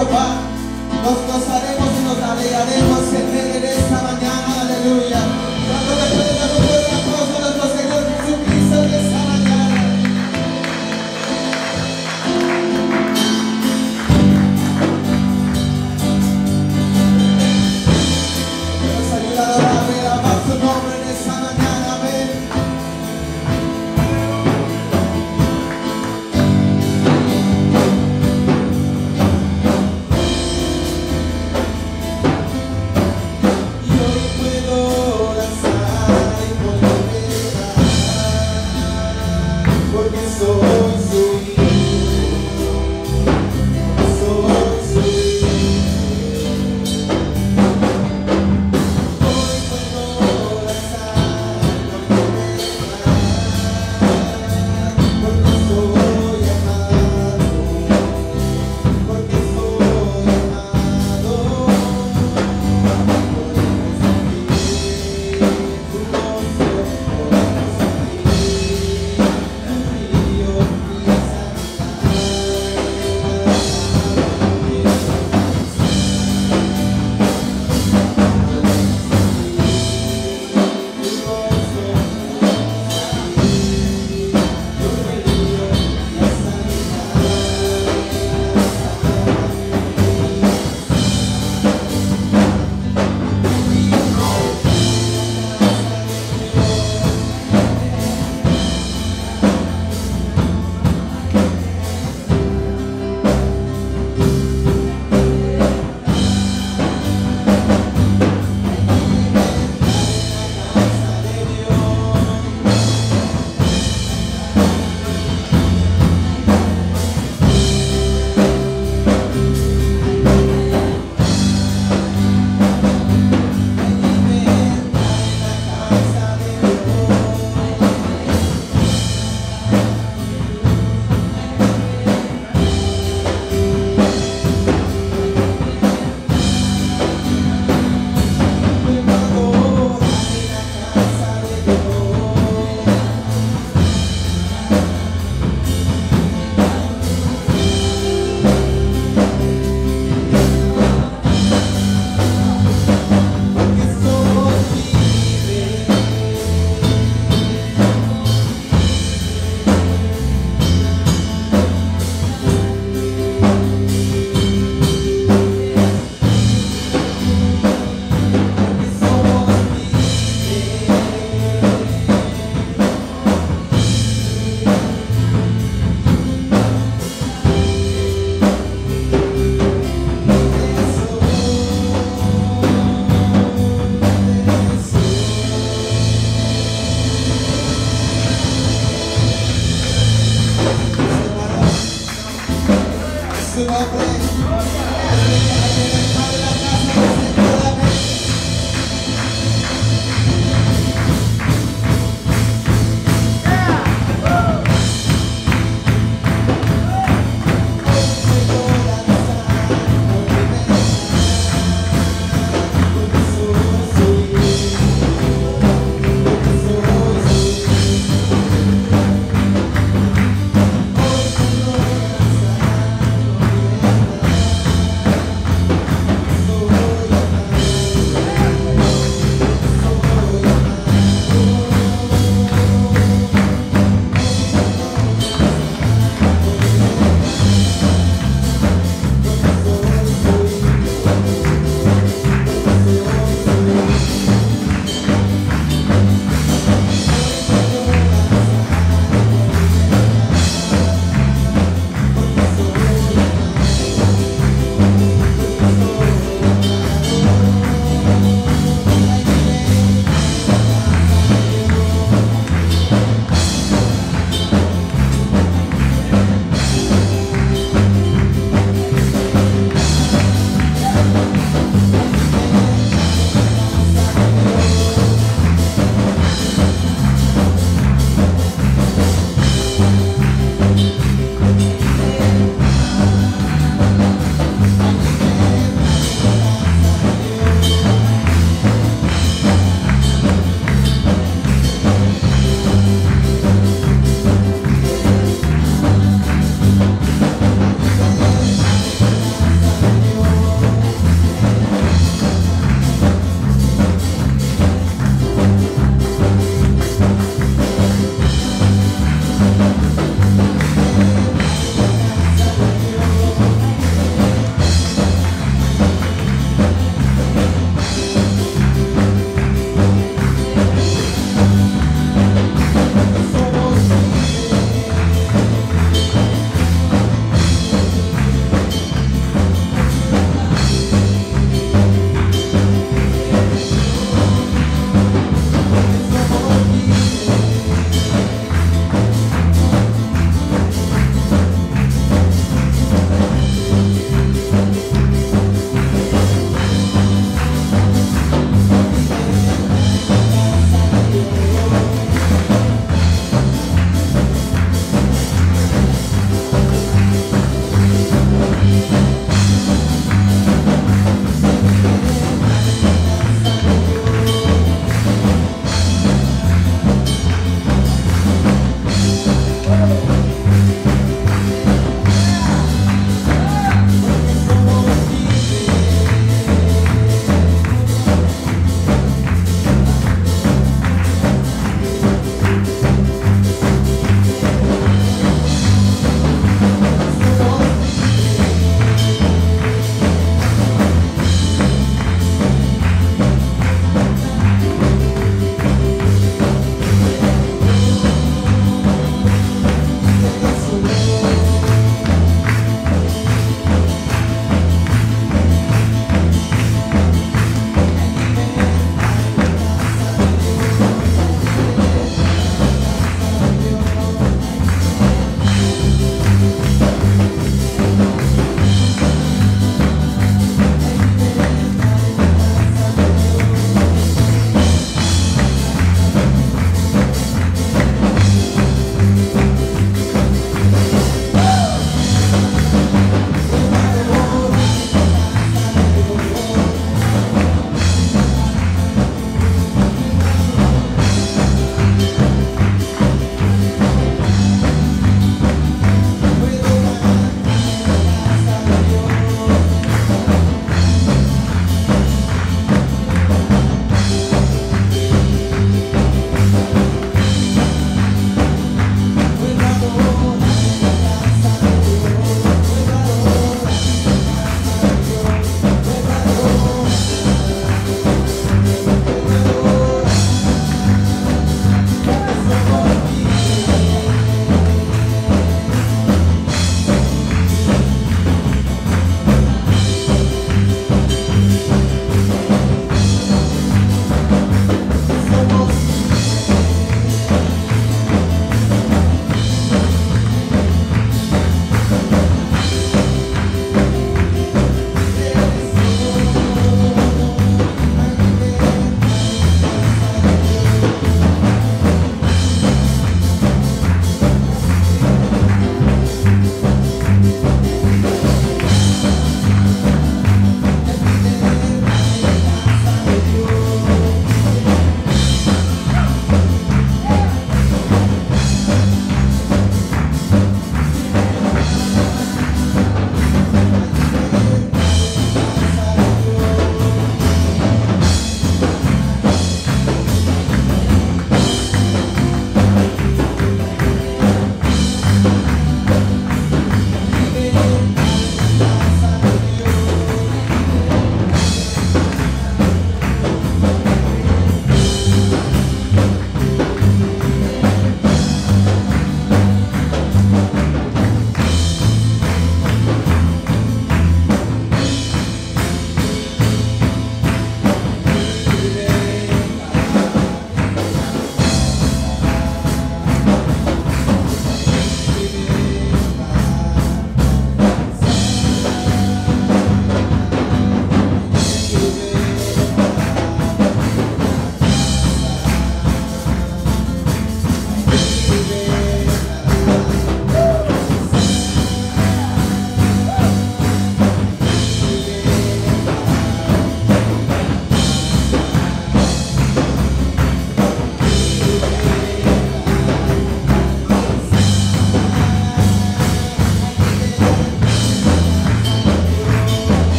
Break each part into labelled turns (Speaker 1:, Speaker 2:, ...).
Speaker 1: Nos gozaremos y nos alegraremos Su nombre.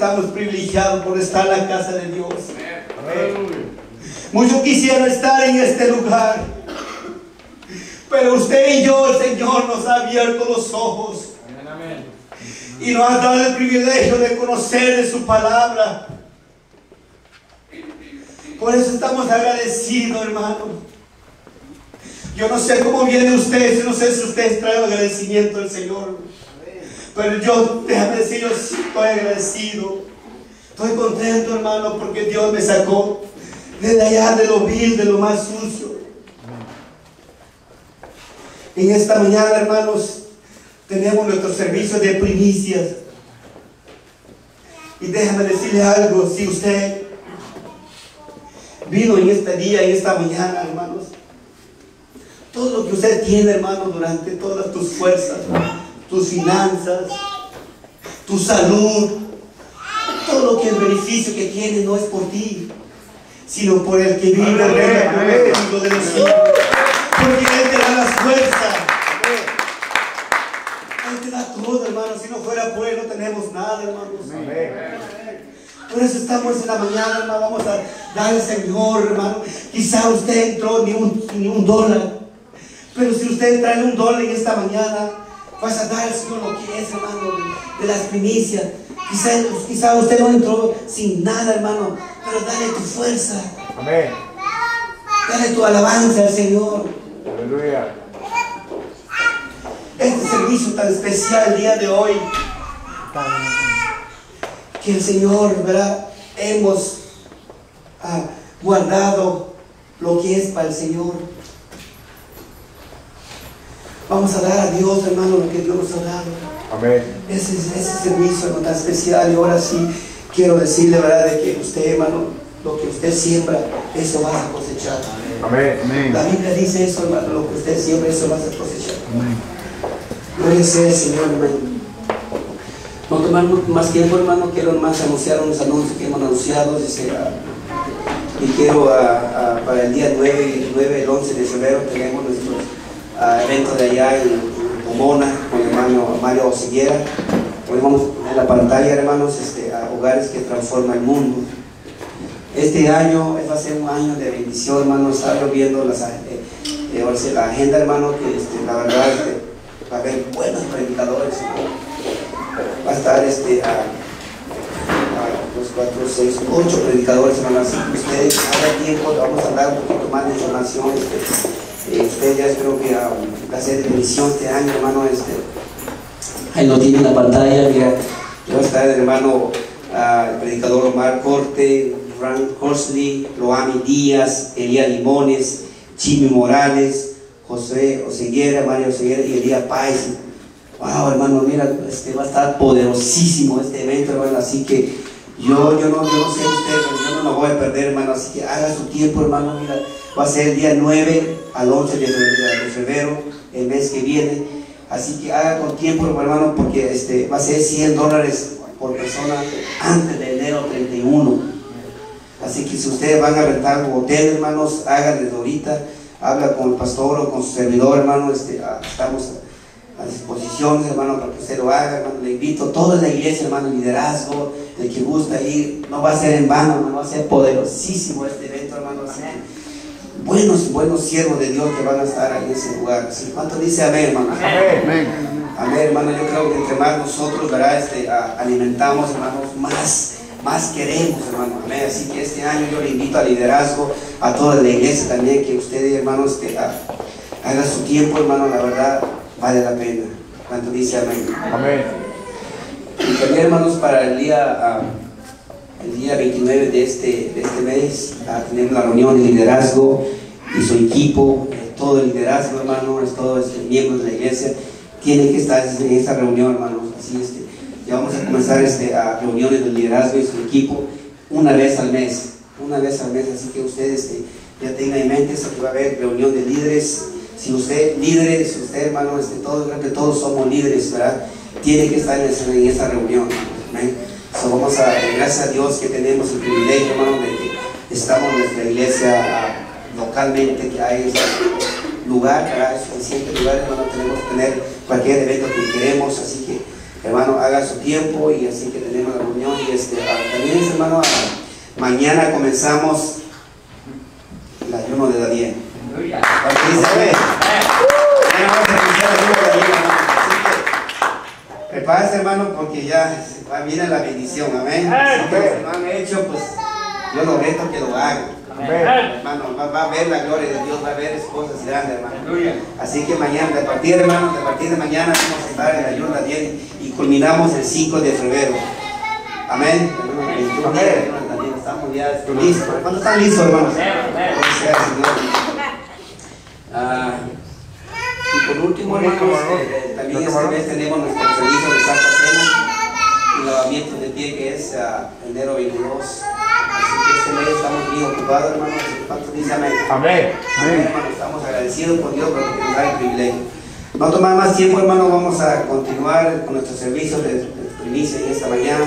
Speaker 2: Estamos privilegiados por estar en la casa de Dios.
Speaker 3: Aleluya.
Speaker 2: Muchos quisieran estar en este lugar. Pero usted y yo, el Señor, nos ha abierto los ojos. Y nos ha dado el privilegio de conocer de su palabra. Por eso estamos agradecidos, hermano. Yo no sé cómo viene usted, no sé si usted trae agradecimiento al Señor. Pero yo, estoy agradecido. Estoy contento, hermano, porque Dios me sacó desde allá de lo vil, de lo más sucio. En esta mañana, hermanos, tenemos nuestro servicio de primicias. Y déjame decirle algo, si usted vino en este día, en esta mañana, hermanos, todo lo que usted tiene, hermano, durante todas tus fuerzas, tus finanzas, tu salud, todo lo que el beneficio que tiene no es por ti, sino por el que vive el reino de. Porque Él te da las fuerzas. Él te da todo, hermano. Si no fuera por Él, no tenemos nada, hermanos. Por eso estamos en la mañana, hermano. Vamos a dar al Señor, hermano. Quizá usted entró ni un, ni un dólar. Pero si usted trae un dólar en esta mañana, vas a dar al Señor lo que es, hermano, de, de las primicias. Quizá, quizá usted no entró sin nada, hermano. Pero dale tu fuerza.
Speaker 3: Amén.
Speaker 2: Dale tu alabanza al Señor.
Speaker 3: Aleluya.
Speaker 2: Este servicio tan especial el día de hoy. Que el Señor, ¿verdad? Hemos ah, guardado lo que es para el Señor. Vamos a dar a Dios, hermano, lo que Dios nos ha dado.
Speaker 3: Amén.
Speaker 2: Ese, ese servicio hermano, tan especial. Y ahora sí quiero decirle, ¿verdad? De que usted, hermano, lo que usted siembra, eso va a cosechar.
Speaker 3: Amén.
Speaker 2: La Biblia dice eso, hermano, lo que usted siembra, eso va a cosechar. Gloria sea el Señor, hermano. No tomar más tiempo, hermano, quiero más anunciar unos anuncios que hemos anunciado. Dice, ah, y quiero ah, ah, para el día 9, y 9, el 11 de febrero, tenemos nuestro ah, evento de allá en, Pomona con el hermano Mario Osiguera. Ponemos en la pantalla, hermanos, este, a hogares que transforman el mundo. Este año va a ser un año de bendición, hermano. Estaba viendo eh, eh, la agenda, hermano, que este, la verdad este, va a haber buenos predicadores. Va a estar este, a, a los cuatro, seis, ocho predicadores, hermano. Así que ustedes, habrá tiempo, vamos a dar un poquito más de información. Este, eh, ustedes ya espero que ah, va a ser de bendición este año, hermano. Este, ahí lo tiene en la pantalla, mira. Va a estar el hermano, ah, el predicador Omar Corte, Frank Horsley, Loami Díaz, Elías Limones, Chimi Morales, José Oseguera, Mario Oseguera y Elías Páez. Wow, hermano, mira, este va a estar poderosísimo este evento, hermano, así que yo, yo, no, yo no sé usted, pero yo no lo voy a perder, hermano, así que haga su tiempo, hermano, mira, va a ser el día 9 al 11 de febrero, el mes que viene, así que haga con tiempo, hermano, porque este, va a ser 100 dólares por persona antes de enero 31. Así que si ustedes van a rentar un hotel, hermanos, háganlo ahorita, habla con el pastor o con su servidor, hermano, este, ah, estamos a, a disposición, hermano, para que usted lo haga, hermano, le invito, toda la iglesia, hermano, liderazgo, el que gusta ir, no va a ser en vano, hermano, va a ser poderosísimo este evento, hermano, así que buenos, buenos siervos de Dios que van a estar ahí en ese lugar. Así, ¿Cuánto dice amén, hermano?
Speaker 3: Amén.
Speaker 2: Amén, hermano, yo creo que entre más nosotros, ¿verdad? Este, a- alimentamos, hermanos, más, más queremos, hermano. Amén. Así que este año yo le invito al liderazgo, a toda la iglesia también, que ustedes, hermanos, que ah, hagan su tiempo, hermano, la verdad, vale la pena. ¿Cuánto dice amén?
Speaker 3: Amén.
Speaker 2: Y también, hermanos, para el día, ah, el día 29 de este, de este mes, ah, tenemos la reunión de liderazgo y su equipo, eh, todo el liderazgo, hermano, es todos este, miembros de la iglesia, tienen que estar en esta reunión, hermanos. Así este, ya vamos a comenzar este, a reuniones del liderazgo y su equipo una vez al mes, una vez al mes, así que ustedes este, ya tengan en mente eso que va a haber reunión de líderes Si usted líder, si usted hermano, este, todos, creo que todos somos líderes, ¿verdad? Tiene que estar en, esa- reunión. So, vamos a, gracias a Dios que tenemos el privilegio, hermano, de que estamos en nuestra iglesia ah, localmente, que hay ese lugar, ¿verdad? Suficiente lugar, hermano, tenemos que tener cualquier evento que queremos, así que, hermano, haga su tiempo y así que tenemos la reunión. Y este, ah, también, hermano, ah, mañana comenzamos el ayuno de Daniel. Porque dice, "Ve, mañana vamos a iniciar el ayuno de Daniel, hermano". Así que, Prepárese, hermano, porque ya viene la bendición, amén. Los que lo han hecho, pues yo lo reto que lo hagan.
Speaker 3: Amén.
Speaker 2: Hermano, va, va a ver la gloria de Dios, va a ver cosas grandes, hermano. Así que mañana, de partir, hermano, de partir de mañana vamos a estar en de Daniel y culminamos el 5 de febrero. Amén. Hermano, 21 días, hermano, también Estamos ya listos. ¿Cuándo están listos, hermanos? Ah, y por último, hermanos, eh, también este mes tenemos nuestro servicio de Santa Cena y lavamiento de pie que es ah, enero 22. Así que este mes estamos bien ocupados, hermanos. ¿Cuántos dicen amén?
Speaker 3: Amén.
Speaker 2: Amén. Estamos agradecidos por Dios porque nos da el privilegio. No tomar más tiempo, hermano, vamos a continuar con nuestro servicio de, de primicia en esta mañana.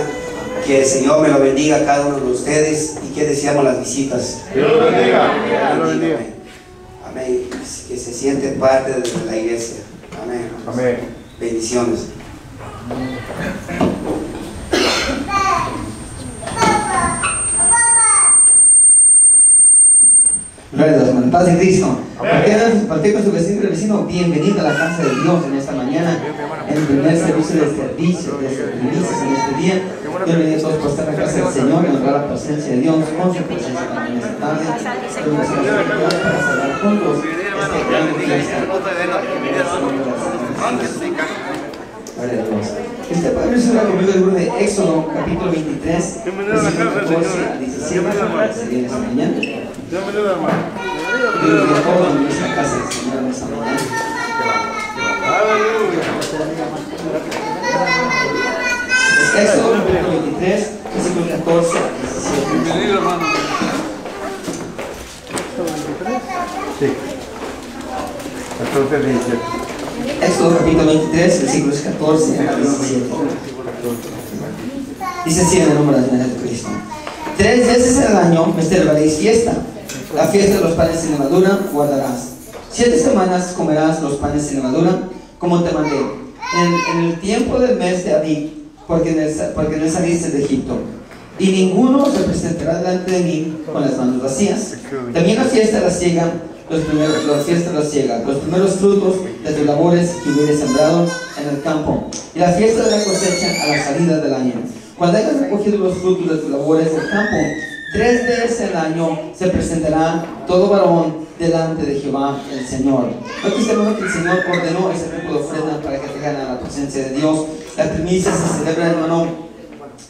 Speaker 2: Que el Señor me lo bendiga a cada uno de ustedes y que deseamos las visitas.
Speaker 3: Dios lo bendiga. Dios lo bendiga.
Speaker 2: Amén. Que se siente parte de la iglesia. Amén.
Speaker 3: Amén.
Speaker 2: Bendiciones.
Speaker 4: Dios, hermano. Paz en Cristo. Con su vecino vecino. Bienvenido a la casa de Dios en esta mañana. En el primer servicio de servicio, de servicios en este día. Bienvenidos todos por estar en la casa del Señor honrar la presencia de Dios con su presencia también esta tarde. Este gran. Este Padre se de Éxodo, capítulo 23, versículo 14 a 17. Sería en esta mañana.
Speaker 3: Bienvenido, hermano.
Speaker 4: Y de todo en nuestra casa del Señor en esta mañana. Es Éxodo capítulo 23, versículo 14 a 17.
Speaker 3: Sí. Entonces dice,
Speaker 4: Éxodo capítulo 23, versículos 14 a 17. Dice así en el nombre Señor Jesucristo. Tres veces al año me celebraréis fiesta. La fiesta de los panes sin levadura guardarás. Siete semanas comerás los panes sin levadura, como te mandé. En, el tiempo del mes de Abib, porque en, el, porque él saliste de Egipto. Y ninguno se presentará delante de mí con las manos vacías. También la fiesta de la siega, los primeros, la fiesta de la siega, los primeros frutos de tus labores que hubieres sembrado en el campo. Y la fiesta de la cosecha a la salida del año. Cuando hayas recogido los frutos de tus labores del campo, tres veces al año se presentará todo varón delante de Jehová el Señor. Noticia hermano que el Señor ordenó ese tipo de ofrenda para que traigan a la presencia de Dios. Las primicias se celebran, hermano,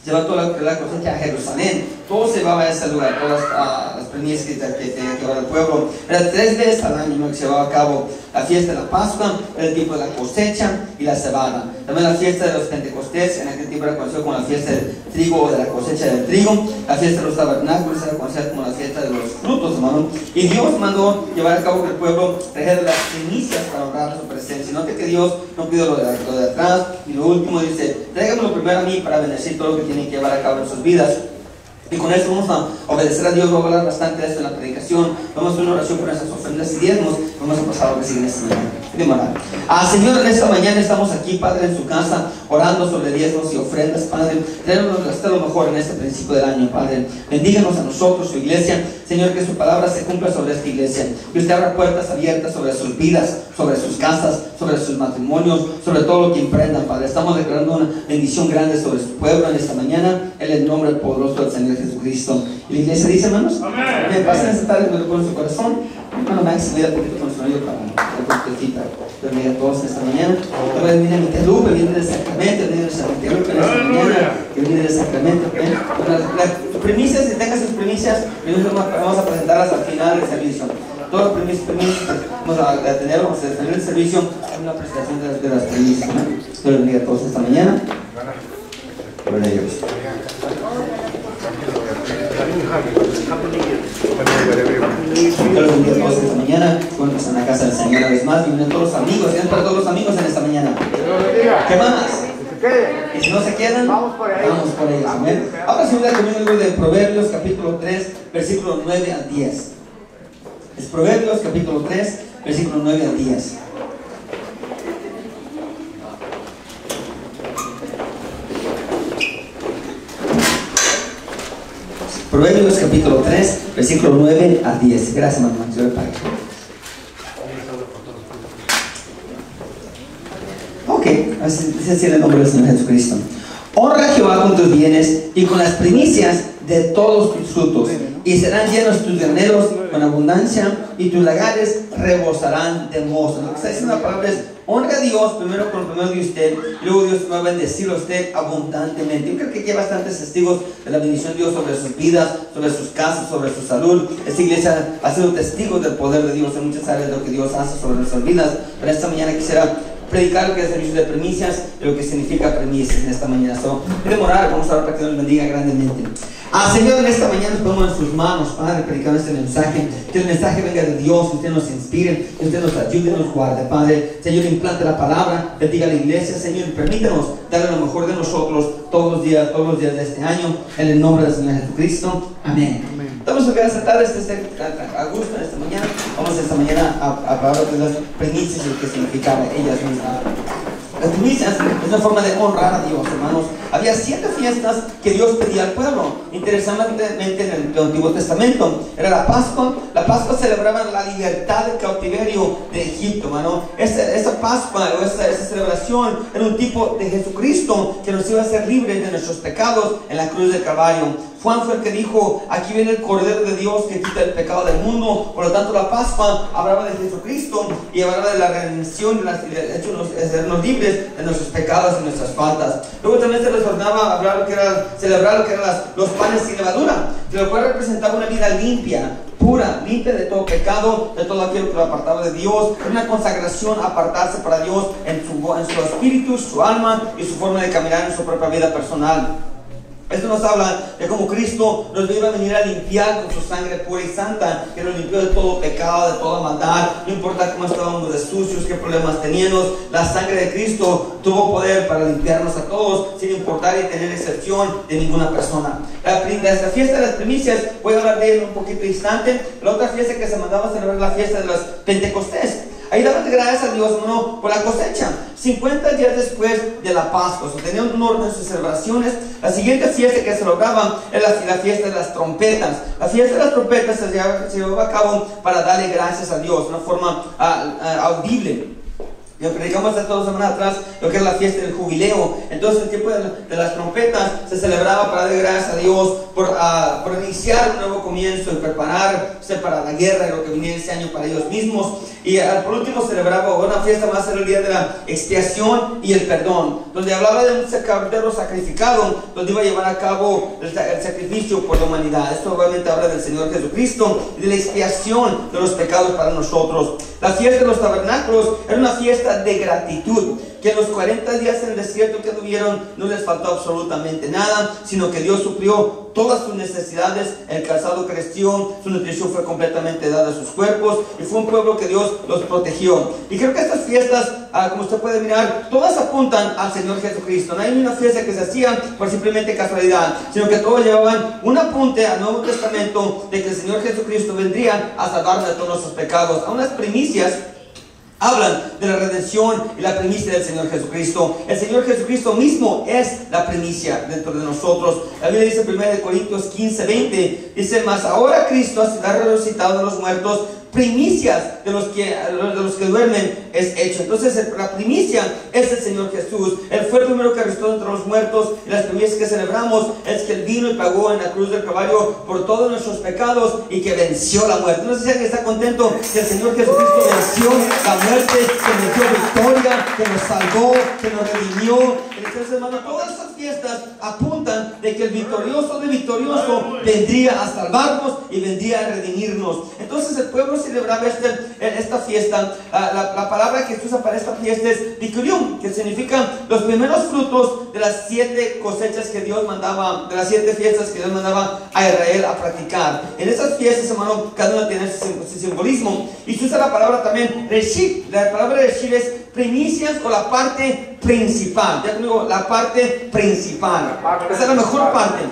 Speaker 4: lleva toda la, la cosecha a Jerusalén. Todo se llevaba a ese lugar, todas ah, las primicias que, que tenía que llevar al pueblo. Era tres veces al año que se llevaba a cabo la fiesta de la Pascua, era el tiempo de la cosecha y la cebada. También la fiesta de los Pentecostés, en aquel tiempo era conocido como la fiesta del trigo o de la cosecha del trigo. La fiesta de los tabernáculos era conocida como la fiesta de los frutos, hermano. Y Dios mandó llevar a cabo que el pueblo trajera las primicias para honrar su presencia. Note que Dios no pidió lo de, lo de atrás. Y lo último dice, tráigamelo primero a mí para bendecir todo lo que tienen que llevar a cabo en sus vidas. Y con esto vamos a obedecer a Dios, vamos a hablar bastante de esto en la predicación. Vamos a hacer una oración por nuestras ofrendas y diezmos. Vamos a pasar a lo que sigue en esta mañana. Orar. Ah, Señor, en esta mañana estamos aquí, Padre, en su casa, orando sobre diezmos y ofrendas, Padre. Tenemos hasta lo mejor en este principio del año, Padre. Bendíganos a nosotros, su iglesia. Señor, que su palabra se cumpla sobre esta iglesia. Que usted abra puertas abiertas sobre sus vidas, sobre sus casas, sobre sus matrimonios, sobre todo lo que emprendan, Padre. Estamos declarando una bendición grande sobre su pueblo en esta mañana. En el nombre poderoso del Señor Jesucristo. Y la iglesia dice, hermanos, me pasen a sentar con su corazón. Hermano Max, un poquito con para la cortecita. Bendiga a todos esta mañana. Ahora viene mi Guadalupe, viene del Sacramento, viene del Sacramento en esta mañana, que viene del Sacramento. Bueno, las primicias, si tengan sus primicias, nosotros vamos a presentarlas al final del servicio. Todas las primicias, vamos a a tener, vamos a tener el servicio, una presentación de las, de las primicias. ¿no? Dios bendiga a todos esta mañana. Gloria a Dios. Dios los bendiga a todos esta mañana. Están en la casa del Señor una vez más. Bienvenidos todos los amigos. Gracias para todos los amigos en esta mañana. ¿Qué más?
Speaker 3: Se.
Speaker 4: Y si no se quedan,
Speaker 3: Vamos por ahí.
Speaker 4: Vamos por ellos. Amén. Ahora sí, conmigo el libro de Proverbios, capítulo 3, versículo 9 al 10. Es Proverbios, capítulo 3, versículo 9 al 10. Proverbios capítulo 3, versículo 9 al 10. Gracias, mamá. Dios le pague. Ok, así en el nombre del Señor Jesucristo. Honra a Jehová con tus bienes y con las primicias de todos tus frutos, y serán llenos tus graneros con abundancia, y tus lagares rebosarán de mosto. Lo que está diciendo la palabra es: honra a Dios primero con lo primero de usted, y luego Dios va a bendecir a usted abundantemente. Yo creo que hay bastantes testigos de la bendición de Dios sobre sus vidas, sobre sus casas, sobre su salud. Esta iglesia ha sido testigo del poder de Dios en muchas áreas de lo que Dios hace sobre nuestras vidas. Pero esta mañana quisiera predicar lo que es el servicio de primicias y lo que significa primicias en esta mañana. So, queremos orar, vamos a orar para que Dios bendiga grandemente. Ah, Señor, en esta mañana ponemos en sus manos, Padre, predicando este mensaje. Que el mensaje venga de Dios, que usted nos inspire, que usted nos ayude y nos guarde, Padre. Señor, implante la palabra, bendiga la iglesia, Señor, y permítanos darle lo mejor de nosotros todos los días, todos los días de este año, en el nombre del Señor Jesucristo. Amén. Estamos aquí esta tarde, este, a gusto esta mañana. Vamos esta mañana a, hablar de las primicias y lo que significaba ellas mismas. Las primicias es una forma de honrar a Dios, hermanos. Había siete fiestas que Dios pedía al pueblo. Interesantemente en el Antiguo Testamento era la Pascua. La Pascua celebraba la libertad del cautiverio de Egipto, hermano. Esta, esta Pascua o esta, esta celebración era un tipo de Jesucristo que nos iba a hacer libres de nuestros pecados en la cruz del Calvario. Juan fue el que dijo, aquí viene el Cordero de Dios que quita el pecado del mundo. Por lo tanto, la Pascua hablaba de Jesucristo y hablaba de la redención, de, las, de hacernos libres de nuestros pecados y nuestras faltas. Luego también se les ordenaba hablar que era, celebrar lo que eran los panes sin levadura, que lo cual representaba una vida limpia, pura, limpia de todo pecado, de todo aquello que lo apartaba de Dios, una consagración, apartarse para Dios en su, en su espíritu, su alma y su forma de caminar en su propia vida personal. Esto nos habla de cómo Cristo nos iba a venir a limpiar con su sangre pura y santa, que nos limpió de todo pecado, de toda maldad, no importa cómo estábamos de sucios, qué problemas teníamos, la sangre de Cristo tuvo poder para limpiarnos a todos, sin importar y tener excepción de ninguna persona. La, la fiesta de las primicias, voy a hablar de él un poquito instante, la otra fiesta que se mandaba a celebrar la fiesta de las Pentecostés. Ahí daban gracias a Dios hermano, por la cosecha. 50 días después de la Pascua, tenían un orden de sus celebraciones. La siguiente fiesta que se celebraban era la, fiesta de las trompetas. La fiesta de las trompetas se llevaba, se llevaba a cabo para darle gracias a Dios, de una forma ah, ah, audible. Y predicamos hace dos semanas atrás lo que es la fiesta del jubileo. Entonces, el tiempo de, de las trompetas se celebraba para dar gracias a Dios por, ah, por iniciar un nuevo comienzo y prepararse para la guerra y lo que venía ese año para ellos mismos. Y ah, por último, celebraba una fiesta más era el día de la expiación y el perdón, donde hablaba de un cordero sacrificado, donde iba a llevar a cabo el, el sacrificio por la humanidad. Esto obviamente habla del Señor Jesucristo y de la expiación de los pecados para nosotros. La fiesta de los tabernáculos era una fiesta de gratitud, que en los 40 días en el desierto que tuvieron no les faltó absolutamente nada, sino que Dios suplió todas sus necesidades, el calzado creció, su nutrición fue completamente dada a sus cuerpos y fue un pueblo que Dios los protegió. Y creo que estas fiestas, ah, como usted puede mirar, todas apuntan al Señor Jesucristo. No hay una fiesta que se hacía por simplemente casualidad, sino que todos llevaban un apunte al Nuevo Testamento de que el Señor Jesucristo vendría a salvarnos de todos nuestros pecados. A unas primicias hablan de la redención y la primicia del Señor Jesucristo. El Señor Jesucristo mismo es la primicia dentro de nosotros. La Biblia dice en 1 Corintios 15, 20, dice, mas ahora Cristo ha sido resucitado de los muertos, primicias de los que, de los que duermen es hecho. Entonces la primicia es el Señor Jesús. Él fue el primero que resucitó entre los muertos y las primicias que celebramos es que Él vino y pagó en la cruz del caballo por todos nuestros pecados y que venció la muerte. No sé si alguien está contento que el Señor Jesucristo venció la muerte, que nos dio victoria, que nos salvó, que nos redimió. Entonces, hermano, todas fiestas apuntan de que el victorioso de victorioso vendría a salvarnos y vendría a redimirnos. Entonces el pueblo celebraba este, esta fiesta. Ah, la, la palabra que se usa para esta fiesta es Bikurium, que significa los primeros frutos de las siete cosechas que Dios mandaba, de las siete fiestas que Dios mandaba a Israel a practicar. En esas fiestas, hermano, cada una tiene su, su simbolismo. Y se usa la palabra también Reshit. La palabra Reshit es primicias o la parte principal. Ya conmigo, la parte principal. Esa es la mejor parte.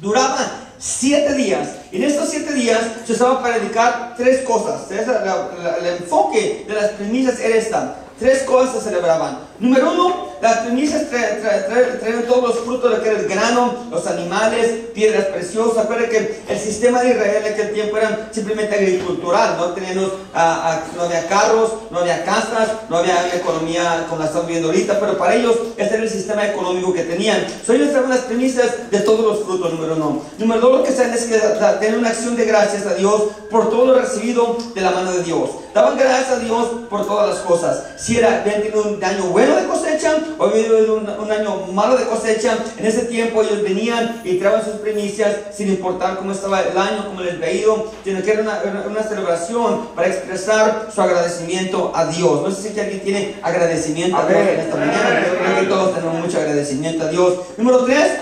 Speaker 4: Duraba siete días. En estos siete días se usaba para dedicar tres cosas. El enfoque de las primicias era esta. Tres cosas se celebraban. Número uno, las primicias tra- tra- tra- traían todos los frutos de lo que era el grano, los animales, piedras preciosas. Acuérdense que el sistema de Israel en aquel tiempo era simplemente agricultural. No, teníamos, no había carros, no había casas, no había economía como la estamos viendo ahorita. Pero para ellos, ese era el sistema económico que tenían. So, ellos traían las primicias de todos los frutos, número uno. Número dos, lo que hacían es que tenían una acción de gracias a Dios por todo lo recibido de la mano de Dios. Daban gracias a Dios por todas las cosas. Si era, habían tenido un año bueno de cosecha o tenido un, un año malo de cosecha, en ese tiempo ellos venían y traían sus primicias sin importar cómo estaba el año, cómo les había ido, sino que era una, una- celebración para expresar su agradecimiento a Dios. No sé si alguien tiene agradecimiento a Dios en esta mañana, yo creo que todos tenemos mucho agradecimiento a Dios. Número tres,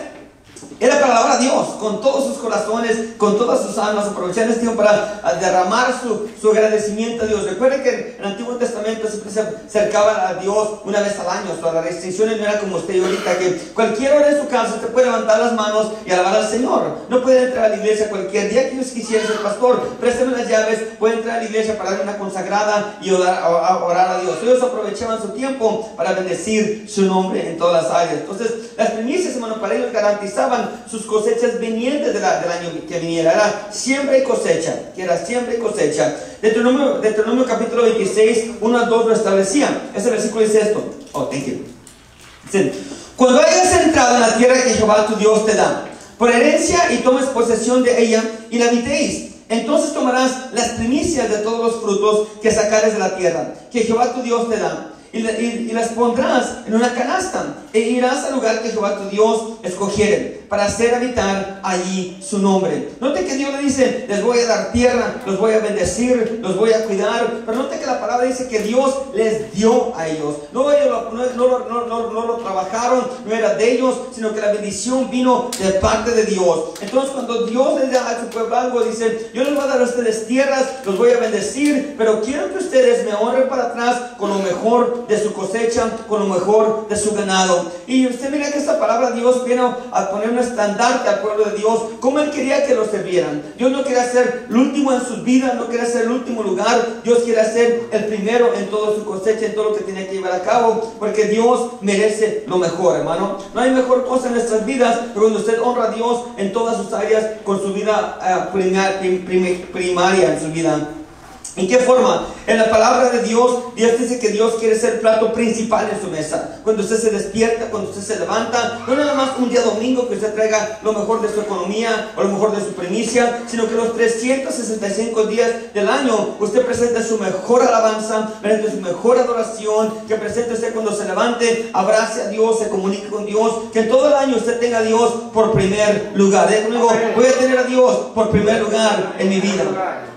Speaker 4: era para alabar a Dios con todos sus corazones, con todas sus almas, aprovechar este tiempo para derramar su, su agradecimiento a Dios. Recuerden que en el Antiguo Testamento siempre se acercaban a Dios una vez al año, o sea, las restricciones no era como usted y ahorita, que cualquier hora en su casa usted puede levantar las manos y alabar al Señor. No puede entrar a la iglesia cualquier día que ellos quisieran ser pastor, préstame las llaves, puede entrar a la iglesia para dar una consagrada y orar, orar a Dios. Ellos aprovechaban su tiempo para bendecir su nombre en todas las áreas. Entonces, las primicias, hermano, para ellos garantizaban sus cosechas venientes de la- del año que viniera. Era siempre hay cosecha, que era siempre hay cosecha. Deuteronomio, Deuteronomio capítulo 26, 1 al 2 lo establecía. Ese versículo dice esto. Oh, thank you. Dice, Cuando hayas entrado en la tierra que Jehová tu Dios te da, por herencia y tomes posesión de ella y la habitéis, entonces tomarás las primicias de todos los frutos que sacares de la tierra, que Jehová tu Dios te da, y, y- y las pondrás en una canasta, e irás al lugar que Jehová tu Dios escogiere, para hacer habitar allí su nombre. Note que Dios le dice, les voy a dar tierra, los voy a bendecir, los voy a cuidar, pero note que la palabra dice que Dios les dio a ellos. No, ellos lo, no, no- no- no lo trabajaron, no era de ellos, sino que la bendición vino de parte de Dios. Entonces cuando Dios les da a su pueblo algo, dice, yo les voy a dar a ustedes tierras, los voy a bendecir, pero quiero que ustedes me honren para atrás con lo mejor de su cosecha, con lo mejor de su ganado. Y usted mira que esta palabra Dios vino a poner un estandarte al pueblo de Dios, como Él quería que lo sirvieran. Dios no quería ser el último en sus vidas, no quería ser el último lugar, Dios quiere ser el primero en toda su cosecha, en todo lo que tiene que llevar a cabo, porque Dios merece lo mejor, hermano. No hay mejor cosa en nuestras vidas que cuando usted honra a Dios en todas sus áreas, con su vida ah, primar- prim- prim- primaria en su vida. ¿En qué forma? En la palabra de Dios, Dios dice que Dios quiere ser el plato principal en su mesa. Cuando usted se despierta, cuando usted se levanta, no nada más un día domingo que usted traiga lo mejor de su economía o lo mejor de su primicia, sino que los 365 días del año usted presenta su mejor alabanza, presente su mejor adoración, que presente usted cuando se levante, abrace a Dios, se comunique con Dios, que todo el año usted tenga a Dios por primer lugar. Conmigo, voy a tener a Dios por primer lugar en mi vida.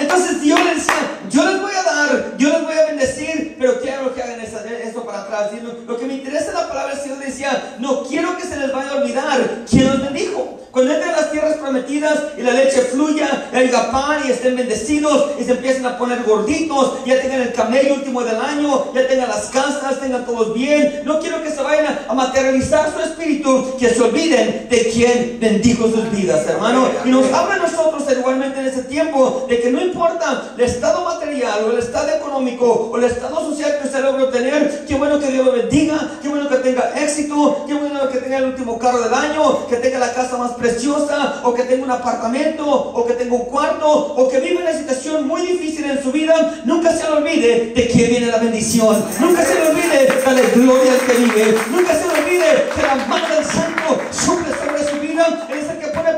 Speaker 4: Entonces Dios les decía, yo les voy a dar, yo les voy a bendecir, pero quiero que hagan esto para atrás. Y lo, que me interesa en la palabra que Dios decía, no quiero que se les vaya a olvidar quién los bendijo. Cuando entren las tierras prometidas y la leche fluya, haya pan y estén bendecidos y se empiecen a poner gorditos, ya tengan el camello último del año, ya tengan las casas, tengan todos bien. No quiero que se vayan a materializar su espíritu, que se olviden de quién bendijo sus vidas, hermano. Y nos habla a nosotros igualmente en ese tiempo de que no importa el estado material o el estado económico o el estado social que usted logre obtener, qué bueno que Dios lo bendiga, qué bueno que tenga éxito, qué bueno que tenga el último carro del año, que tenga la casa más preciosa, o que tenga un apartamento, o que tenga un cuarto, o que vive una situación muy difícil en su vida, nunca se le olvide de quién viene la bendición, nunca se le olvide darle gloria al que vive, nunca se le olvide que la mano del santo suple sobre su vida, es el que pone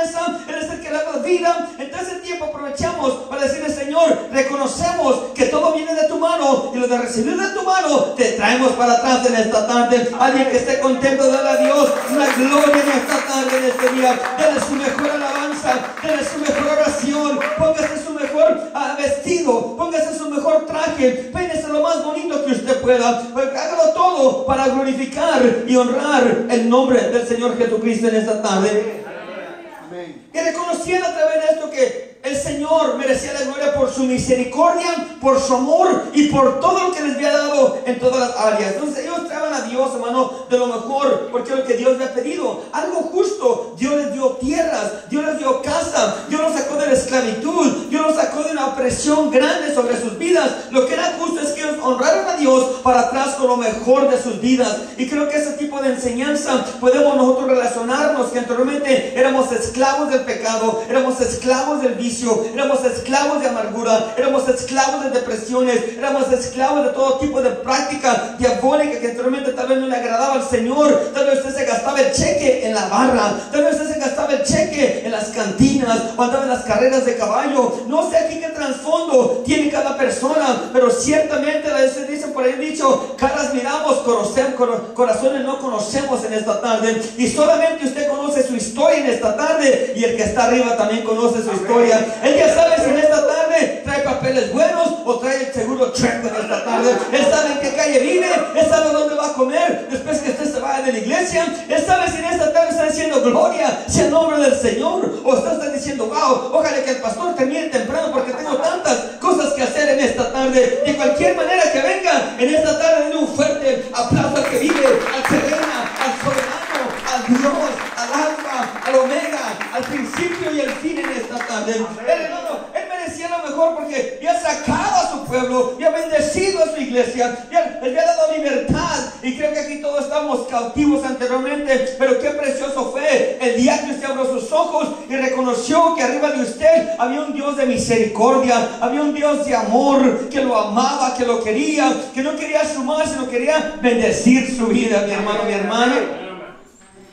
Speaker 4: pan en su mesa, Él es el que da vida, entonces el tiempo aprovechamos para decirle Señor, reconocemos que todo viene de tu mano y lo de recibir de tu mano, te traemos para atrás en esta tarde. Alguien que esté contento de a Dios una gloria en esta tarde, en este día. Dele su mejor alabanza, dele su mejor oración, póngase su mejor ah, vestido, póngase su mejor traje, peínese lo más bonito que usted pueda. Pues hágalo todo para glorificar y honrar el nombre del Señor Jesucristo en esta tarde. Amém. Y reconocían a través de esto que el Señor merecía la gloria por su misericordia, por su amor y por todo lo que les había dado en todas las áreas. Entonces ellos traban a Dios, hermano, de lo mejor, porque es lo que Dios le ha pedido. Algo justo. Dios les dio tierras, Dios les dio casa, Dios los sacó de la esclavitud, Dios los sacó de una opresión grande sobre sus vidas. Lo que era justo es que ellos honraron a Dios para atrás con lo mejor de sus vidas. Y creo que ese tipo de enseñanza podemos nosotros relacionarnos, que anteriormente éramos esclavos del pecado, éramos esclavos del vicio éramos esclavos de amargura, éramos esclavos de depresiones, éramos esclavos de todo tipo de práctica diabólica que anteriormente tal vez no le agradaba al Señor. Tal vez usted se gastaba el cheque en la barra, tal vez usted se gastaba el cheque en las cantinas o andaba en las carreras de caballo. No sé aquí qué trasfondo tiene cada persona, pero ciertamente la veces dicen por ahí dicho, caras miramos, corazones no conocemos en esta tarde. Y solamente usted conoce su historia en esta tarde y el que está arriba también conoce su historia. Él ya sabe si en esta tarde trae papeles buenos o trae el seguro chueco en esta tarde. Él sabe en qué calle vive, él sabe dónde va a comer después que usted se vaya de la iglesia. Él sabe si en esta tarde está diciendo gloria sea el nombre del Señor o está usted diciendo wow, ojalá que el pastor termine temprano porque tengo tantas cosas que hacer en esta tarde. De cualquier manera que venga en esta tarde, denle un fuerte aplauso al que vive, al serena, al soberano, al Dios, al alfa, al omega, al principio y al fin en esta tarde. Merecía lo mejor porque ya ha a su pueblo, y ha bendecido a su iglesia, ya le ha dado libertad. Y creo que aquí todos estamos cautivos anteriormente, pero qué precioso fue el día que usted abrió sus ojos y reconoció que arriba de usted había un Dios de misericordia, había un Dios de amor que lo amaba, que lo quería, que no quería sumar, sino quería bendecir su vida, mi hermano, mi hermana.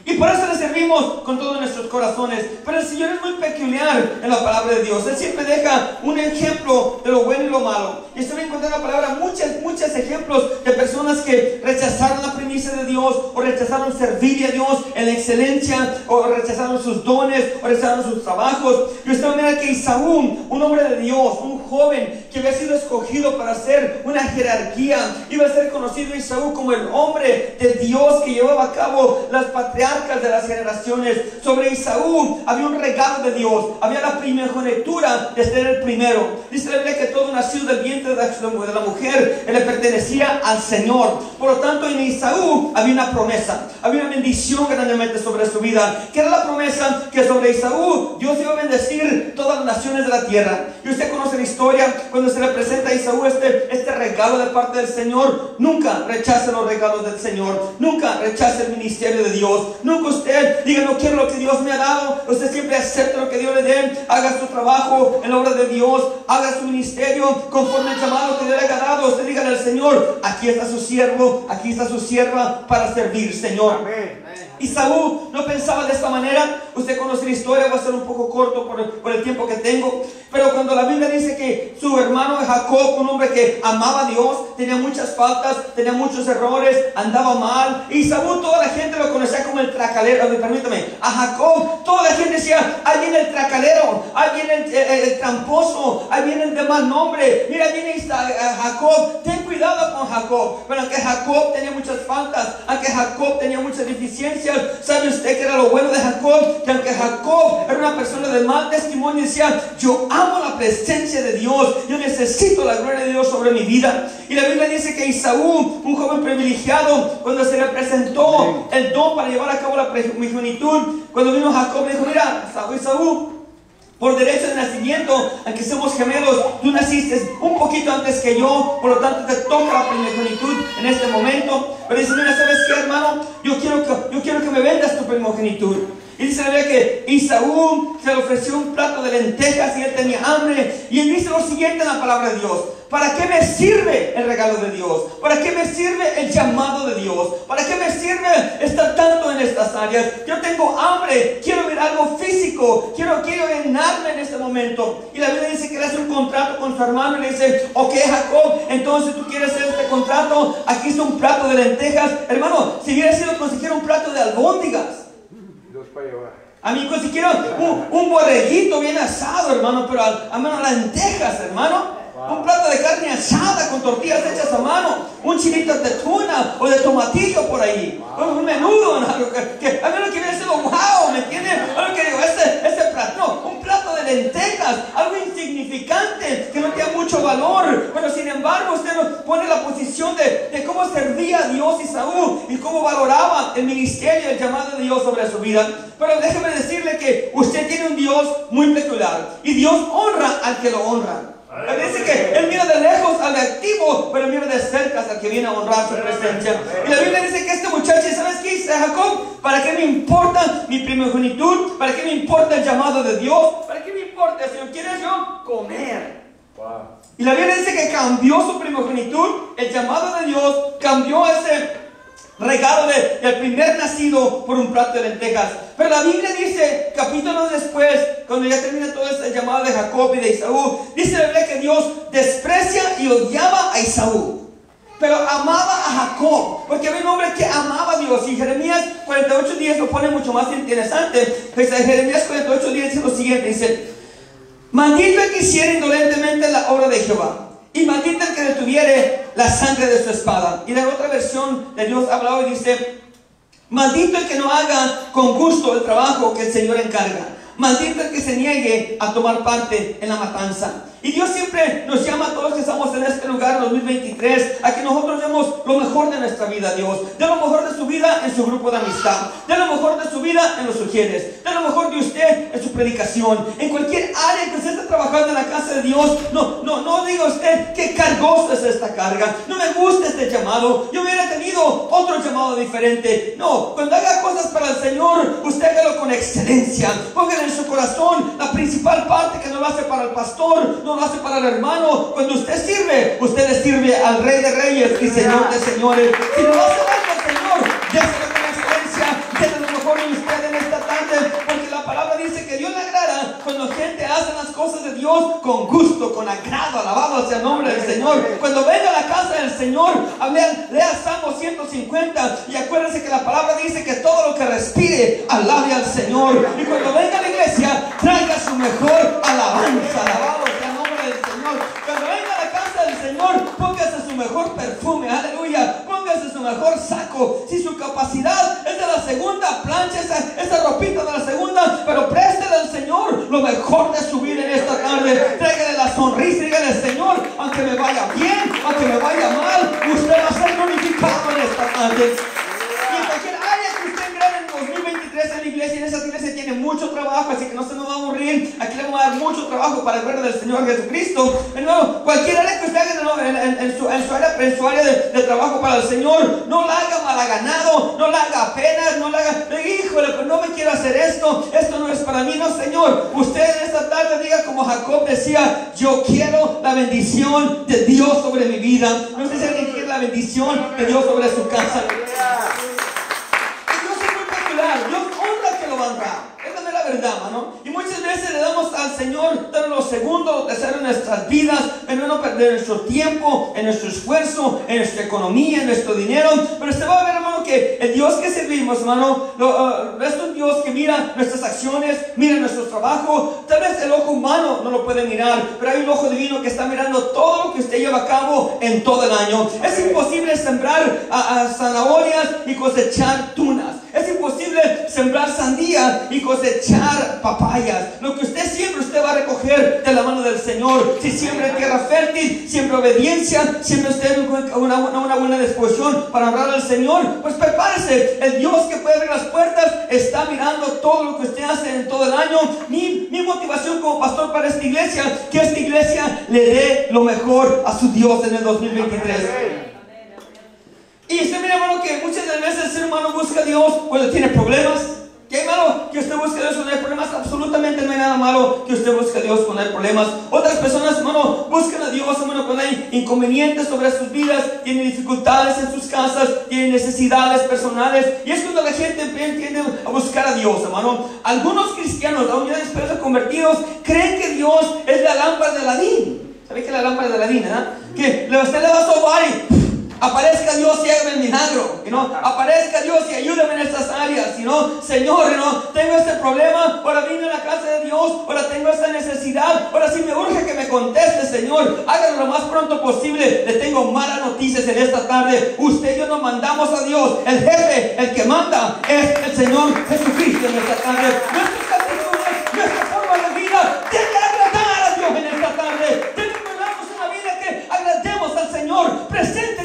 Speaker 4: Y por eso le servimos con todos nuestros corazones. Pero el Señor es muy peculiar en la palabra de Dios. Él siempre deja un ejemplo de lo bueno y lo malo. Y usted va a en la palabra muchos, muchos ejemplos de personas que rechazaron la primicia de Dios o rechazaron servir a Dios en la excelencia o rechazaron sus dones o rechazaron sus trabajos. Y usted va que Isaú, un hombre de Dios, un joven que había sido escogido para ser una jerarquía, iba a ser conocido Isaú como el hombre de Dios que llevaba a cabo las patriarcas de las generaciones. Sobre Isaú había un regalo de Dios, había la primogenitura de ser el primero. Dice la que todo nacido del vientre de la mujer le pertenecía al Señor. Por lo tanto, en Isaú había una promesa, había una bendición grandemente sobre su vida. que era la promesa? Que sobre Isaú Dios iba a bendecir todas las naciones de la tierra. Y usted conoce la historia cuando se le presenta a Isaú este, este regalo de parte del Señor. Nunca rechace los regalos del Señor, nunca rechace el ministerio de Dios. Nunca usted diga, no quiero lo que Dios me ha dado. Usted siempre acepta lo que Dios le dé. Haga su trabajo en la obra de Dios. Haga su ministerio conforme el llamado que Dios le ha dado. Usted diga al Señor, aquí está su siervo, aquí está su sierva para servir, Señor. Y Saúl no pensaba de esta manera. Usted conoce la historia, va a ser un poco corto por el, el, tiempo que tengo. Pero cuando la Biblia dice que su hermano Jacob, un hombre que amaba a Dios, tenía muchas faltas, tenía muchos errores, andaba mal. Y toda la gente lo conocía como el tracalero. Permítame, a Jacob, toda la gente decía: ahí viene el tracalero, ahí viene el, tramposo, ahí viene el de mal nombre. Mira, viene Jacob, ten cuidado con Jacob. Pero aunque Jacob tenía muchas faltas, aunque Jacob tenía muchas deficiencias, ¿Sabe usted que era lo bueno de Jacob? Que aunque Jacob era una persona de mal testimonio, decía, yo amo la presencia de Dios, yo necesito la gloria de Dios sobre mi vida. Y la Biblia dice que Isaú, un joven privilegiado, cuando se le presentó el don para llevar a cabo la primogenitud, cuando vino Jacob, dijo, mira, Isaú, por derecho de nacimiento, aunque somos gemelos, tú naciste un poquito antes que yo, por lo tanto te toca la primogenitud en este momento. Pero dice, mira, ¿sabes qué, hermano? Yo quiero que, yo quiero que me vendas tu primogenitud. Y la Biblia que Isaú se le ofreció un plato de lentejas y él tenía hambre. Y él dice lo siguiente en la palabra de Dios. ¿Para qué me sirve el regalo de Dios? ¿Para qué me sirve el llamado de Dios? ¿Para qué me sirve estar tanto en estas áreas? Yo tengo hambre, quiero ver algo físico, quiero, quiero llenarme en este momento. Y la Biblia dice que le hace un contrato con su hermano y le dice, ok Jacob, entonces tú quieres hacer este contrato, aquí está un plato de lentejas. Hermano, si hubiera sido consejero un plato de albóndigas.
Speaker 3: Para llevar.
Speaker 4: Mí consiguieron un, un borreguito bien asado, hermano, pero al, a menos lentejas, hermano. Un plato de carne asada con tortillas hechas a mano. Un chilito de tuna o de tomatillo por ahí. Un menudo, ¿no? Que, a mí lo que viene siendo wow, ¿me entiendes? Algo que digo, este, este plato, no, un plato de lentejas, algo insignificante, que no tiene mucho valor. Pero sin embargo, usted nos pone la posición de, de cómo servía a Dios y Saúl y cómo valoraba el ministerio, el llamado de Dios sobre su vida. Pero déjeme decirle que usted tiene un Dios muy peculiar y Dios honra al que lo honra. Él dice que Él mira de lejos al activo, pero mira de cerca al que viene a honrar su presencia. Y la Biblia dice que este muchacho, ¿sabes qué dice Jacob? ¿Para qué me importa mi primogenitud? ¿Para qué me importa el llamado de Dios? ¿Para qué me importa, Señor? ¿Quieres yo comer?
Speaker 3: Wow.
Speaker 4: Y la Biblia dice que cambió su primogenitud, el llamado de Dios, cambió ese regalo de- del primer nacido por un plato de lentejas. Pero la Biblia dice, capítulos después, cuando ya termina todo este llamado de Jacob y de Isaú, dice la Biblia que Dios desprecia y odiaba a Isaú. Pero amaba a Jacob, porque había un hombre que amaba a Dios. Y Jeremías 48 días lo pone mucho más interesante. Pues Jeremías 48 días dice lo siguiente, dice, Maldito el que hiciera indolentemente la obra de Jehová. Y maldito el que detuviere la sangre de su espada. Y la otra versión de Dios habla y dice, maldito el que no haga con gusto el trabajo que el Señor encarga. Maldito el que se niegue a tomar parte en la matanza. Y Dios siempre nos llama a todos que estamos en este lugar 2023 a que nosotros demos lo mejor de nuestra vida a Dios. De lo mejor de su vida en su grupo de amistad. De lo mejor de su vida en los sugieres. De lo mejor de usted en su predicación. En cualquier área que usted esté trabajando en la casa de Dios. No, no, no diga usted que cargoso es esta carga. No me gusta este llamado. Yo hubiera tenido otro llamado diferente. No, cuando haga cosas para el Señor, usted hágalo con excelencia. Póngale en su corazón la principal parte que no lo hace para el pastor, no lo hace para el hermano. Cuando usted sirve, usted le sirve al Rey de Reyes y Señor de Señores. Si no hace algo al Señor, déselo con excelencia, déle lo mejor de usted en esta tarde, porque la palabra dice que Dios le agrada cuando gente hace las cosas de Dios con gusto, con agrado, alabado sea el nombre del Señor. Cuando venga a la casa del Señor, hable- lea Salmo 150 y acuérdense que la palabra dice que todo lo que respire, alabe al Señor. Y cuando venga a la iglesia, traiga su mejor alabanza, alabado sea el nombre del Señor. Cuando venga a la casa del Señor, póngase su mejor perfume, aleluya. Póngase su mejor saco. Si su capacidad es de la segunda plancha, esa, esa ropita de la segunda, pero préstele al Señor lo mejor de su vida en esta tarde. Tráigale la sonrisa dígale, Señor, aunque me vaya bien, aunque me vaya mal, usted va a ser glorificado en esta tarde. Y en cualquier área que usted engrane en 2023 en la iglesia, en esa iglesia tiene mucho trabajo, así que no se nos va a aburrir. Aquí le vamos a dar mucho trabajo para el reino del Señor Jesucristo. Hermano, cualquier área que usted haga en, en- en su, en su área, su área de, de trabajo para el Señor, no la haga malaganado, no la haga apenas, no la haga, híjole, pues no me quiero hacer esto, esto no es para mí, no, Señor. Usted en esta tarde diga como Jacob decía, yo quiero la bendición de Dios sobre mi vida. No sé si alguien quiere la bendición de Dios sobre su casa. Dios es muy peculiar, Dios honra al que lo va a honrar. Verdad, mano. Y muchas veces le damos al Señor dar los segundos, lo tercero en nuestras vidas, en no perder nuestro tiempo, en nuestro esfuerzo, en nuestra economía, en nuestro dinero. Pero usted va a ver, hermano, que el Dios que servimos, hermano, lo, ah, es un Dios que mira nuestras acciones, mira nuestro trabajo. Tal vez el ojo humano no lo puede mirar, pero hay un ojo divino que está mirando todo lo que usted lleva a cabo en todo el año. Es imposible sembrar a- a zanahorias y cosechar tunas. Es imposible sembrar sandía y cosechar papayas. Lo que usted siembra, usted va a recoger de la mano del Señor. Si siembra tierra fértil, siembra obediencia, siembra usted una, una- una buena disposición para honrar al Señor, pues prepárese. El Dios que puede abrir las puertas está mirando todo lo que usted hace en todo el año. Mi, mi motivación como pastor para esta iglesia, que esta iglesia le dé lo mejor a su Dios en el 2023. Y usted mira, hermano, que muchas veces el ser humano busca a Dios cuando tiene problemas. Que hermano, que usted hay nada malo que usted busque a Dios cuando hay problemas. Otras personas, hermano, buscan a Dios, hermano, cuando hay inconvenientes sobre sus vidas, tienen dificultades en sus casas, tienen necesidades personales. Y es cuando la gente entiende a buscar a Dios, hermano. Algunos cristianos, aún ya después de convertidos, creen que Dios es la lámpara de Aladín. ¿Sabe que la lámpara de Aladín, eh? Que usted le va a sobar y Aparezca Dios y hágame el milagro. ¿no? Aparezca Dios y ayúdame en estas áreas. ¿no? Señor, ¿no? tengo este problema. Ahora vine a la casa de Dios. Ahora tengo esta necesidad. Ahora sí me urge que me conteste, Señor. Hágalo lo más pronto posible. Le tengo malas noticias en esta tarde. Usted y yo nos mandamos a Dios. El jefe, el que manda, es el Señor Jesucristo en esta tarde. Nuestras actitudes, nuestra forma de vida, tiene que agradar a Dios en esta tarde. Tenemos una vida que agrademos al Señor. Preséntele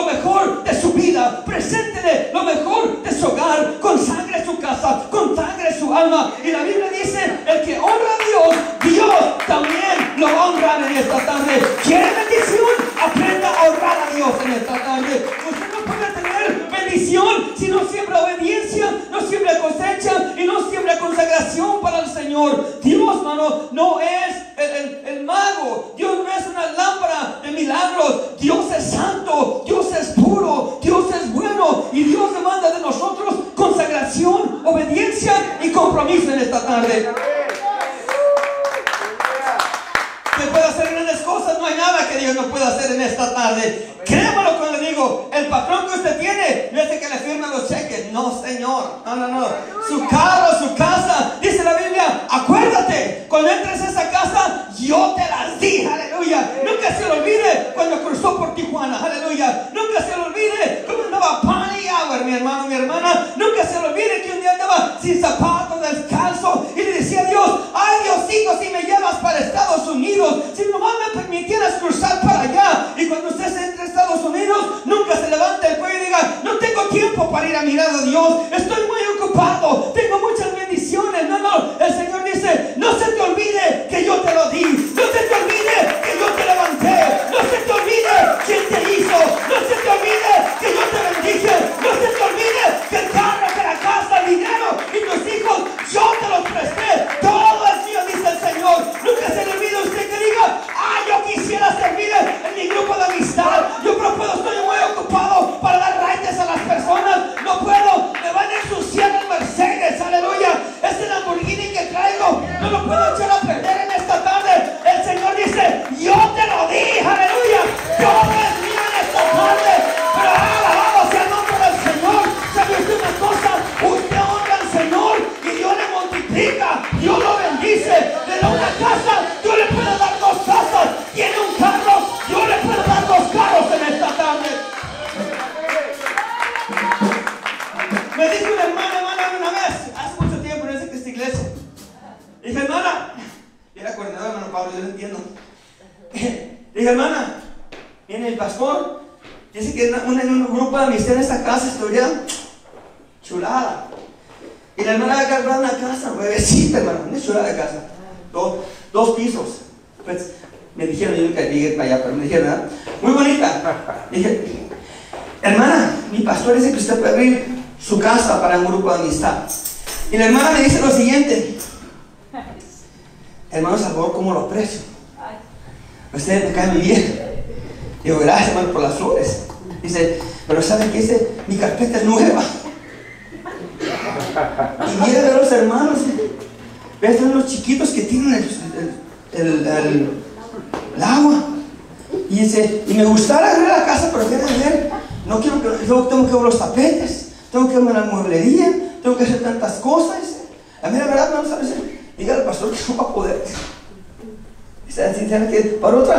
Speaker 4: lo mejor de su vida. Preséntele lo mejor de su hogar. Consagre su casa. Consagre su alma. Y la Biblia dice, el que honra a Dios, Dios también lo honra en esta tarde. ¿Quiere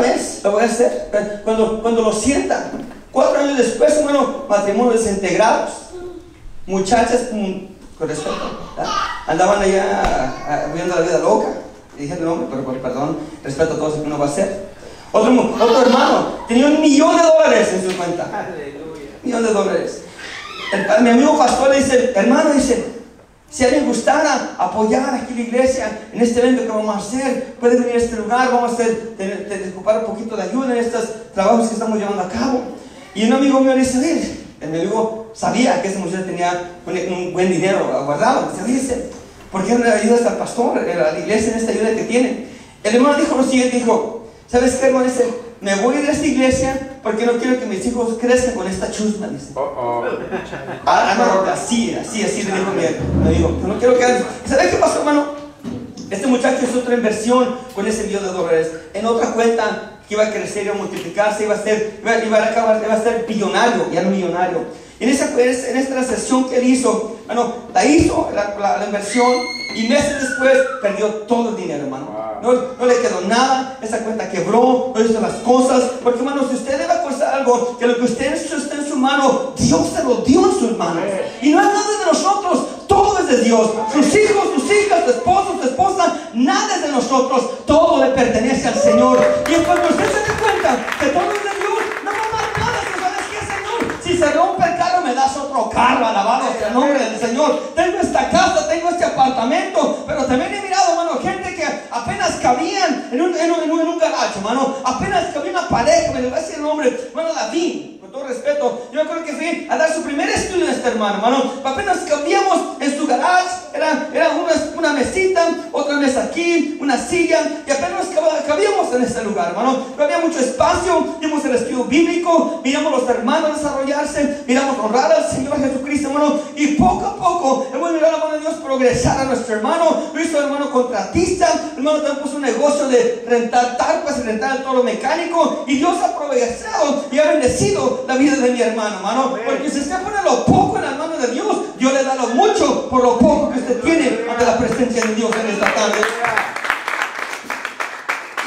Speaker 4: vez lo voy a hacer. Cuando, cuando lo sientan, cuatro años después, hermano, matrimonios desintegrados, muchachas mm, con respeto, ¿verdad? andaban allá ah, viviendo la vida loca. Y dije el nombre, pero por perdón, respeto a todos que uno va a hacer. Otro, otro hermano tenía un millón de dólares en su cuenta. Millón de dólares. El mi amigo pastor le dice, hermano, dice, si a alguien gustara apoyar aquí la iglesia en este evento que vamos a hacer, puede venir a este lugar, vamos a hacer, tener- ocupar un poquito de ayuda en estos trabajos que estamos llevando a cabo. Y un amigo mío le dice, el mi amigo sabía que esa mujer tenía un, un buen dinero guardado. Oye, dice, ¿Por qué no le ayudas al pastor, a la iglesia en esta ayuda que tiene? El hermano dijo lo siguiente, dijo, ¿sabes qué hermano? Dice, me voy de esta iglesia porque no quiero que mis hijos crezcan con esta chusma, dice.
Speaker 3: Oh, oh.
Speaker 4: Ah, no, así, así, así le dijo mi me dijo, no quiero que ¿Sabes qué pasó, hermano? Este muchacho hizo otra inversión con ese millón de dólares en otra cuenta que iba a crecer y a multiplicarse, iba a ser, iba, iba a acabar, iba a ser billonario, ya no millonario. En, esa, en esta transacción que él hizo, bueno, la hizo la, la, la inversión y meses después perdió todo el dinero, hermano. No, no, le quedó nada, esa cuenta quebró, no hizo las cosas. Porque, hermano, si usted debe costar algo, que lo que usted está en su mano, Dios se lo dio en sus manos. Y no es nada de nosotros, todo es de Dios. Sus hijos, sus hijas, su esposo, su esposa, nada es de nosotros, todo le pertenece al Señor. Y cuando usted se dé cuenta que todo es de Dios, Si se rompe el carro, me das otro carro, alabado sea el nombre del Señor. Tengo esta casa, tengo este apartamento, pero también he mirado, hermano, gente que apenas cabían en un, en un, en un, garaje, hermano, apenas cabía una pareja, me le voy a decir el nombre, hermano, la vi, todo respeto. Yo creo que fui a dar su primer estudio a este hermano, hermano, apenas cabíamos en su garage, era, era una, una mesita, otra mesa aquí, una silla, y apenas cab- cabíamos en este lugar, hermano. No había mucho espacio, vimos el estudio bíblico, miramos los hermanos desarrollarse, miramos honrar al Señor Jesucristo, hermano, y poco a poco hemos mirado la mano de Dios progresar a nuestro hermano, lo hizo hermano contratista, hermano también puso un negocio de rentar tarpas y rentar el toro mecánico, y Dios ha progresado y ha bendecido la vida de mi hermano, hermano, porque si usted pone lo poco en las manos de Dios, Dios le da lo mucho por lo poco que usted tiene ante la presencia de Dios en esta tarde.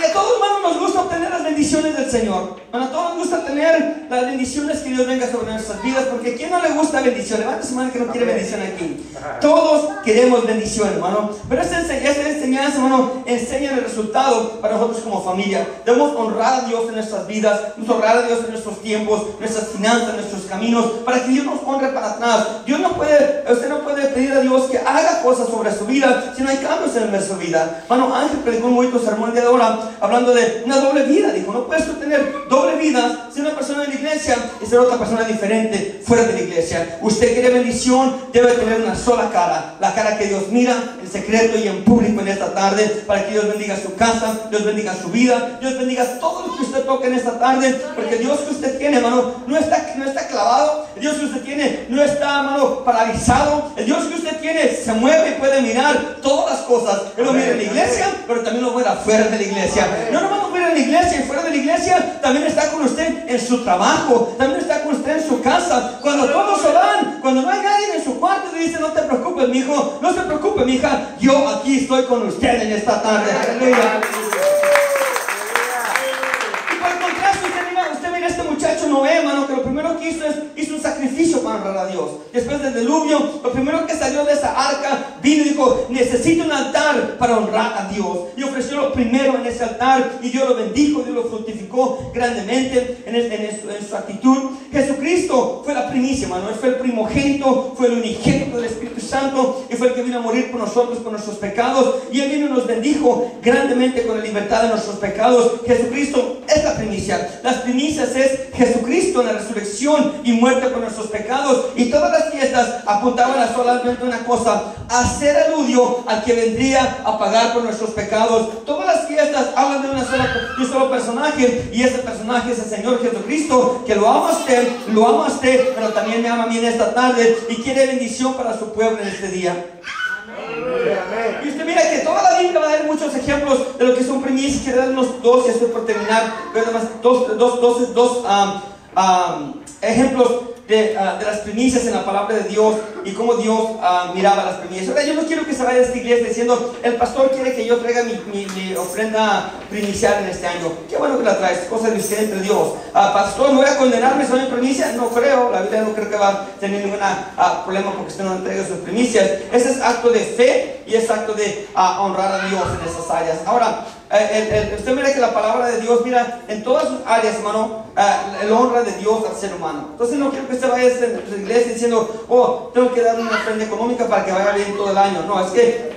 Speaker 4: A todos, hermanos, nos gusta obtener las bendiciones del Señor. Hermano, a todos nos gusta tener las bendiciones que Dios venga sobre nuestras vidas. Porque ¿a quién no le gusta bendición? Levanta su mano que no quiere bendición aquí. Todos queremos bendición, hermano. Pero esta, esta enseñanza, hermano, enseña el resultado para nosotros como familia. Debemos honrar a Dios en nuestras vidas, debemos honrar a Dios en nuestros tiempos, nuestras finanzas, nuestros caminos, para que Dios nos honre para atrás. Dios no puede, usted no puede pedir a Dios que haga cosas sobre su vida si no hay cambios en nuestra vida. Hermano, Ángel predicó un bonito sermón de ahora hablando de una doble vida. Dijo, no puedes tener doble vida ser una persona en la iglesia y ser otra persona diferente fuera de la iglesia. Usted quiere bendición, debe tener una sola cara, la cara que Dios mira en secreto y en público en esta tarde, para que Dios bendiga su casa, Dios bendiga su vida, Dios bendiga todo lo que usted toque en esta tarde, porque Dios que usted tiene, hermano, no está, no está clavado, el Dios que usted tiene no está, hermano, paralizado, el Dios que usted tiene se mueve y puede mirar todas las cosas. Él lo mira en la iglesia, pero también lo mira fuera de la iglesia. No nomás mira en la iglesia y fuera de la iglesia, también está con usted en su trabajo, también está con usted en su casa. Cuando todos se van, cuando no hay nadie en su cuarto, le dice, no te preocupes, mi hijo, no se preocupe, mi hija, yo aquí estoy con usted en esta tarde. Aleluya. Y por contraste, usted mira, usted a este muchacho Noé, hermano, que lo primero que hizo es sacrificio para honrar a Dios. Después del diluvio, lo primero que salió de esa arca vino y dijo: Necesito un altar para honrar a Dios. Y ofreció lo primero en ese altar, y Dios lo bendijo, Dios lo fructificó grandemente en, es- en su actitud. Jesucristo fue la primicia, hermano. Él fue el primogénito, fue el unigénito del Espíritu Santo, y fue el que vino a morir por nosotros, por nuestros pecados. Y Él vino y nos bendijo grandemente con la libertad de nuestros pecados. Jesucristo es la primicia. Las primicias es Jesucristo en la resurrección y muerte por nuestros pecados. Y todas las fiestas apuntaban a solamente una cosa, hacer aludio al que vendría a pagar por nuestros pecados. Todas las fiestas hablan de, una sola, de un solo personaje y ese personaje es el Señor Jesucristo, que lo ama a usted, lo ama a usted, pero también me ama a mí en esta tarde y quiere bendición para su pueblo en este día. Y usted mira que toda la Biblia va a dar muchos ejemplos de lo que son primicias. Quiero dar unos dos, y estoy por terminar, pero más dos, dos, dos, dos um, um, ejemplos de, ah, de las primicias en la palabra de Dios y cómo Dios ah, miraba las primicias. Ahora, yo no quiero que se vaya de esta iglesia diciendo, el pastor quiere que yo traiga mi, mi- mi ofrenda primicial en este año. Qué bueno que la traes, cosa de usted entre Dios. Ah, pastor, ¿no voy a condenarme no hay primicia? No creo, la Biblia no creo que va a tener ningún problema porque usted no entregue sus primicias. Ese es acto de fe y es acto de honrar a Dios en esas áreas. Ahora, el- el- usted mira que la palabra de Dios, mira, en todas sus áreas, hermano, ah, el honra de Dios al ser humano. Entonces no quiero que usted vaya a su iglesia diciendo, oh, tengo que dar una ofrenda económica para que vaya bien todo el año. No, es que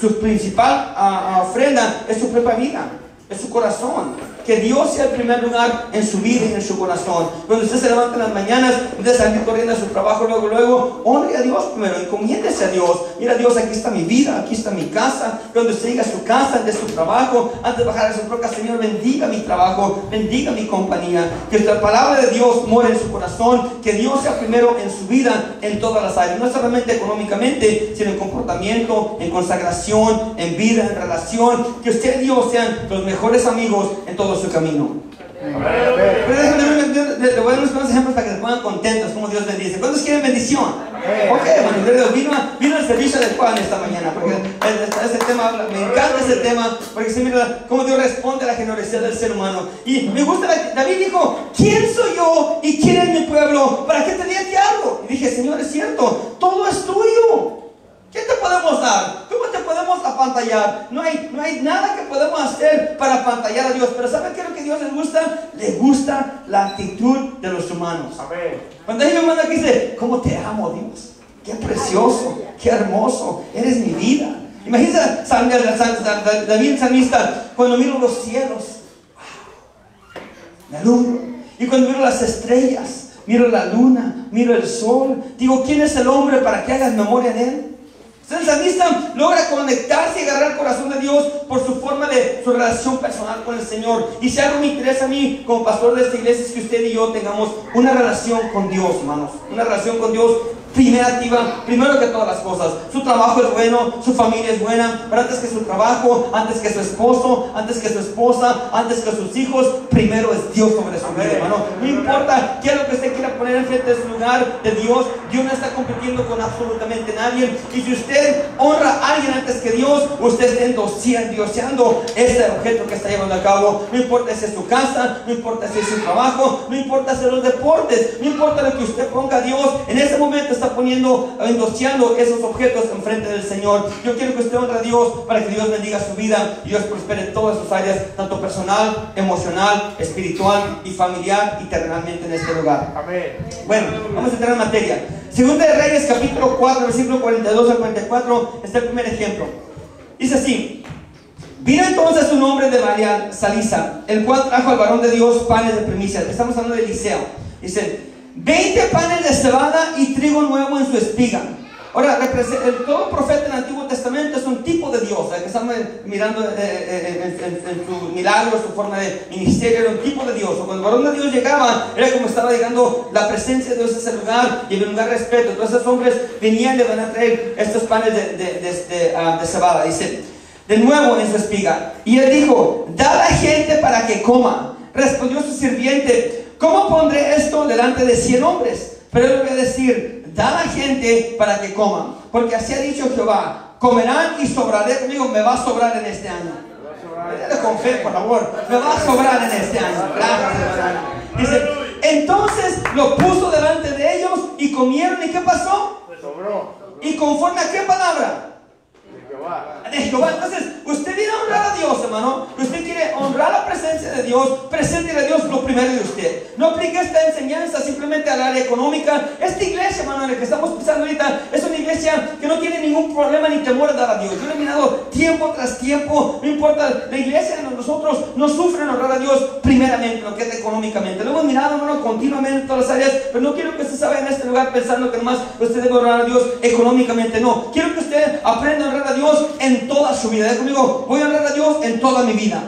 Speaker 4: su principal ah, ah, ofrenda es su propia vida, es su corazón. Que Dios sea el primer lugar en su vida y en su corazón. Cuando usted se levanta en las mañanas, usted salir corriendo a su trabajo, luego, luego, honre a Dios primero, encomiéndese a Dios. Mira, Dios, aquí está mi vida, aquí está mi casa. Cuando usted llega a su casa, de su trabajo, antes de bajar a su roca, Señor, bendiga mi trabajo, bendiga mi compañía. Que la palabra de Dios more en su corazón, que Dios sea primero en su vida, en todas las áreas, no solamente económicamente, sino en comportamiento, en consagración, en vida, en relación. Que usted y Dios sean los mejores amigos en todo su camino. Pero déjenme, le voy a dar unos ejemplos para que se pongan contentos, como Dios bendice. ¿Cuántos quieren bendición? Ok, bueno, vino, vino el servicio de Juan esta mañana, porque ese tema, me encanta ese tema, porque se mira cómo Dios responde a la generosidad del ser humano. Y me gusta, David dijo, ¿quién soy yo y quién es mi pueblo? ¿Para qué tenía que algo? Y dije, Señor, es cierto, todo es tuyo. ¿Qué te podemos dar? ¿Cómo te podemos apantallar? No hay, no hay nada que podemos hacer para apantallar a Dios. Pero ¿saben qué es lo que Dios le gusta? Le gusta la actitud de los humanos. Cuando Él me manda aquí dice, ¿cómo te amo Dios? Qué precioso, qué hermoso, eres mi vida. Imagínate David el salmista, cuando miro los cielos, la luna, y cuando miro las estrellas, miro la luna, miro el sol, digo, ¿quién es el hombre para que hagas memoria de él? El salmista logra conectarse y agarrar el corazón de Dios por su forma de su relación personal con el Señor. Y si algo me interesa a mí como pastor de esta iglesia es que usted y yo tengamos una relación con Dios, hermanos. Una relación con Dios primera activa, primero que todas las cosas. Su trabajo es bueno, su familia es buena, pero antes que su trabajo, antes que su esposo, antes que su esposa, antes que sus hijos, primero es Dios sobre su vida, hermano. No importa qué es lo que usted quiera poner enfrente de su lugar de Dios, Dios no está compitiendo con absolutamente nadie. Y si usted honra a alguien antes que Dios, usted está endioseando ese objeto que está llevando a cabo. No importa si es su casa, no importa si es su trabajo, no importa si es los deportes, no importa lo que usted ponga a Dios, en ese momento está poniendo, endosando esos objetos enfrente del Señor. Yo quiero que usted honre a Dios para que Dios bendiga su vida y Dios prospere todas sus áreas, tanto personal, emocional, espiritual y familiar y terrenalmente en este lugar.
Speaker 3: Amén.
Speaker 4: Bueno, vamos a entrar en materia. Segunda de Reyes, capítulo 4, versículo 42 al 44, está el primer ejemplo. Dice así. Vino entonces un hombre de María Salisa, el cual trajo al varón de Dios panes de primicias. Estamos hablando de Eliseo. Dice, 20 panes de cebada y trigo nuevo en su espiga. Ahora, todo profeta en el Antiguo Testamento es un tipo de Dios. El que estamos mirando eh, eh, eh, en, su milagro, su forma de ministerio, era un tipo de Dios. cuando el varón de Dios llegaba, era como estaba llegando la presencia de Dios a ese lugar y en lugar de respeto. Entonces, esos hombres venían y le van a traer estos panes de, de, ah, de cebada. Dice, de nuevo en su espiga. Y él dijo: Da a la gente para que coma. Respondió su sirviente: ¿Cómo pondré esto delante de cien hombres? Pero él voy a decir, da a la gente para que coman. Porque así ha dicho Jehová, comerán y sobraré conmigo, me va a sobrar en este año. Dale con fe, por favor. Me va a sobrar en este año. Gracias, Dice, entonces lo puso delante de ellos y comieron. ¿Y qué pasó?
Speaker 3: Sobró.
Speaker 4: ¿Y conforme a qué palabra? Entonces, usted viene a honrar a Dios, hermano. Usted quiere honrar la presencia de Dios. Presente a Dios lo primero de usted. No aplique esta enseñanza simplemente al área económica. Esta iglesia, hermano, en la que estamos pisando ahorita, es una iglesia que no tiene ningún problema ni temor a dar a Dios. Yo he mirado tiempo tras tiempo. No importa, la iglesia de nosotros no sufre honrar a Dios primeramente, lo que es económicamente. Lo hemos mirado, hermano, continuamente en todas las áreas. Pero no quiero que usted vaya en este lugar pensando que nomás usted debe honrar a Dios económicamente. No. Quiero que usted aprenda a honrar a Dios en toda su vida. conmigo, voy a honrar a Dios en toda mi vida.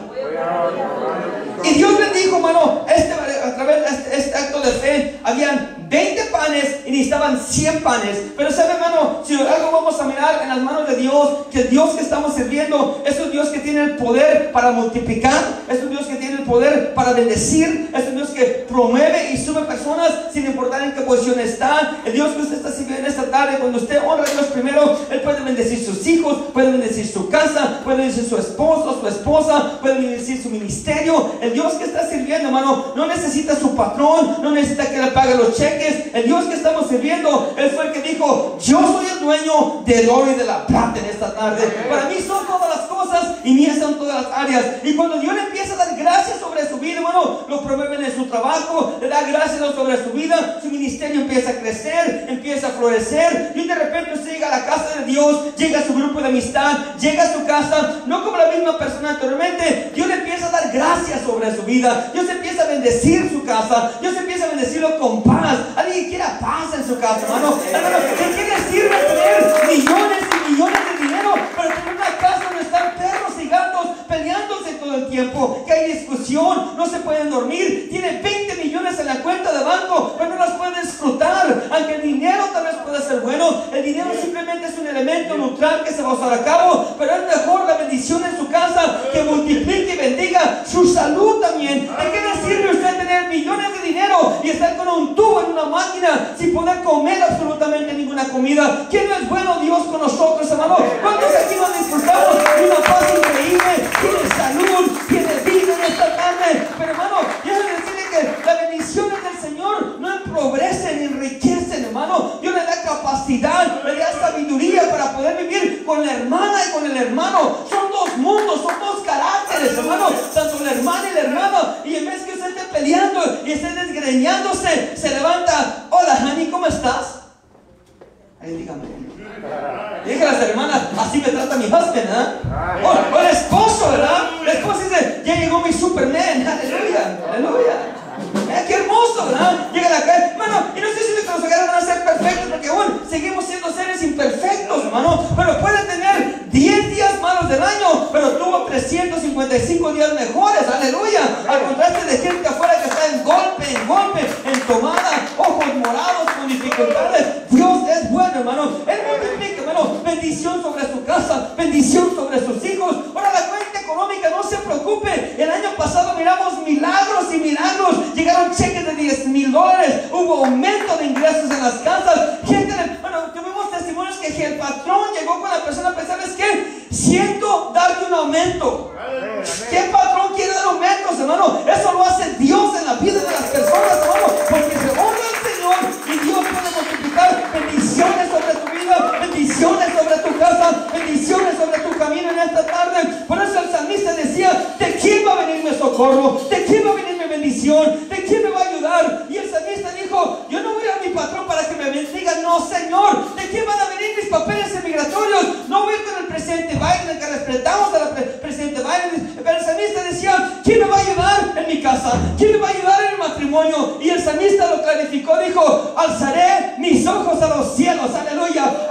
Speaker 4: Y Dios bendijo, hermano, este, a través de este, este acto de fe, habían 20 panes y necesitaban 100 panes. Pero sabe, hermano, si algo vamos a mirar en las manos de Dios, que el Dios que estamos sirviendo es un Dios que tiene el poder para multiplicar, es un Dios que tiene el poder para bendecir, es un Dios que promueve y sube personas sin importar en qué posición están. El Dios que usted está sirviendo esta tarde, cuando usted honra a Dios primero, Él puede bendecir sus hijos, puede bendecir su casa, puede bendecir su esposo, su esposa, puede bendecir su ministerio. El Dios que está sirviendo, hermano, no necesita su patrón, no necesita que le pague los cheques el Dios que estamos sirviendo, Él fue el que dijo, yo soy el dueño del oro y de la plata en esta tarde. Para mí son todas las cosas y mías son todas las áreas. Y cuando Dios le empieza a dar gracias sobre su vida, hermano, lo promueven en su trabajo, le da gracias sobre su vida, su ministerio empieza a crecer, empieza a florecer y de repente usted llega a la casa de Dios, llega a su grupo de amistad, llega a su casa, no como la misma persona anteriormente. Dios le empieza a dar gracias sobre su vida. Dios empieza a bendecir su casa. Dios empieza a bendecirlo con paz. Alguien quiere paz en su casa, hermano. Hermano, ¿de qué le sirve tener millones y millones de dinero, pero tener una casa donde están perros y gatos peleándose todo el tiempo? Que hay discusión, no se pueden dormir. Tiene 20 millones en la cuenta de banco, pero no las pueden disfrutar. Aunque el dinero tal vez pueda ser bueno, el dinero simplemente es un elemento neutral que se va a usar a cabo, pero es mejor la bendición en su casa que multiplique y bendiga su salud también. ¿De qué le sirve usted tener millones de dinero y estar con un tubo en una máquina sin poder comer absolutamente ninguna comida? ¿Quién no es bueno Dios con nosotros, hermano? ¿Cuántos aquí nos disfrutamos de una paz increíble? Tiene salud, tiene vida en esta tarde. Pero hermano, déjame decirle que las bendiciones del Señor no empobrecen ni enriquecen, hermano. Dios le da capacidad, le da sabiduría para poder vivir con la hermana y con el hermano. Son dos mundos, son dos caracteres, hermano. Tanto la hermana y la hermana. Y en vez que usted esté peleando y esté desgreñándose, se levanta. Hola, Hani, ¿cómo estás? Ahí dígame. Dije a las hermanas, así me trata mi husband, ¿ah? O, o el esposo, ¿verdad? La esposa dice, ya llegó mi Superman, aleluya, aleluya. Eh, qué hermoso, ¿verdad? Llega la calle, hermano, y no estoy diciendo que hogares van a ser perfectos, porque aún seguimos siendo seres imperfectos, hermano, pero puede tener 10 días malos del año, pero tuvo 355 días mejores, aleluya. Al contraste de gente afuera que está en golpe, en golpe, en tomada, ojos morados, con dificultades. Dios es bueno, hermano. Él multiplica, hermano, bendición sobre su casa, bendición sobre sus hijos. Ahora la cuenta económica, no se preocupe. El año pasado miramos milagros y milagros. Llegaron cheques de 10 mil dólares. Hubo aumento de ingresos en las casas. Gente, bueno, tuvimos testimonios que el patrón llegó con la persona, pero ¿sabes qué? Siento darte un aumento. ¿Qué patrón quiere dar aumentos, hermano? Eso lo hace Dios en la vida de las personas, hermano. Porque se Dios puede multiplicar bendiciones sobre tu vida, bendiciones sobre tu casa, bendiciones sobre tu camino en esta tarde. Por eso el salmista decía, ¿de quién va a venir mi socorro? ¿De quién va a venir mi bendición? ¿De quién me va a ayudar? Y el salmista dijo, yo no voy a mi patrón para que me bendiga, no, Señor. ¿De quién van a venir mis papeles migratorios? No voy con el presidente Biden, que respetamos al pre presidente Biden. Pero el salmista decía, ¿quién me va a ayudar en mi casa? ¿Quién me va a ayudar en el matrimonio? Y el salmista lo clarificó, dijo, alzaré mis ojos a los cielos, aleluya,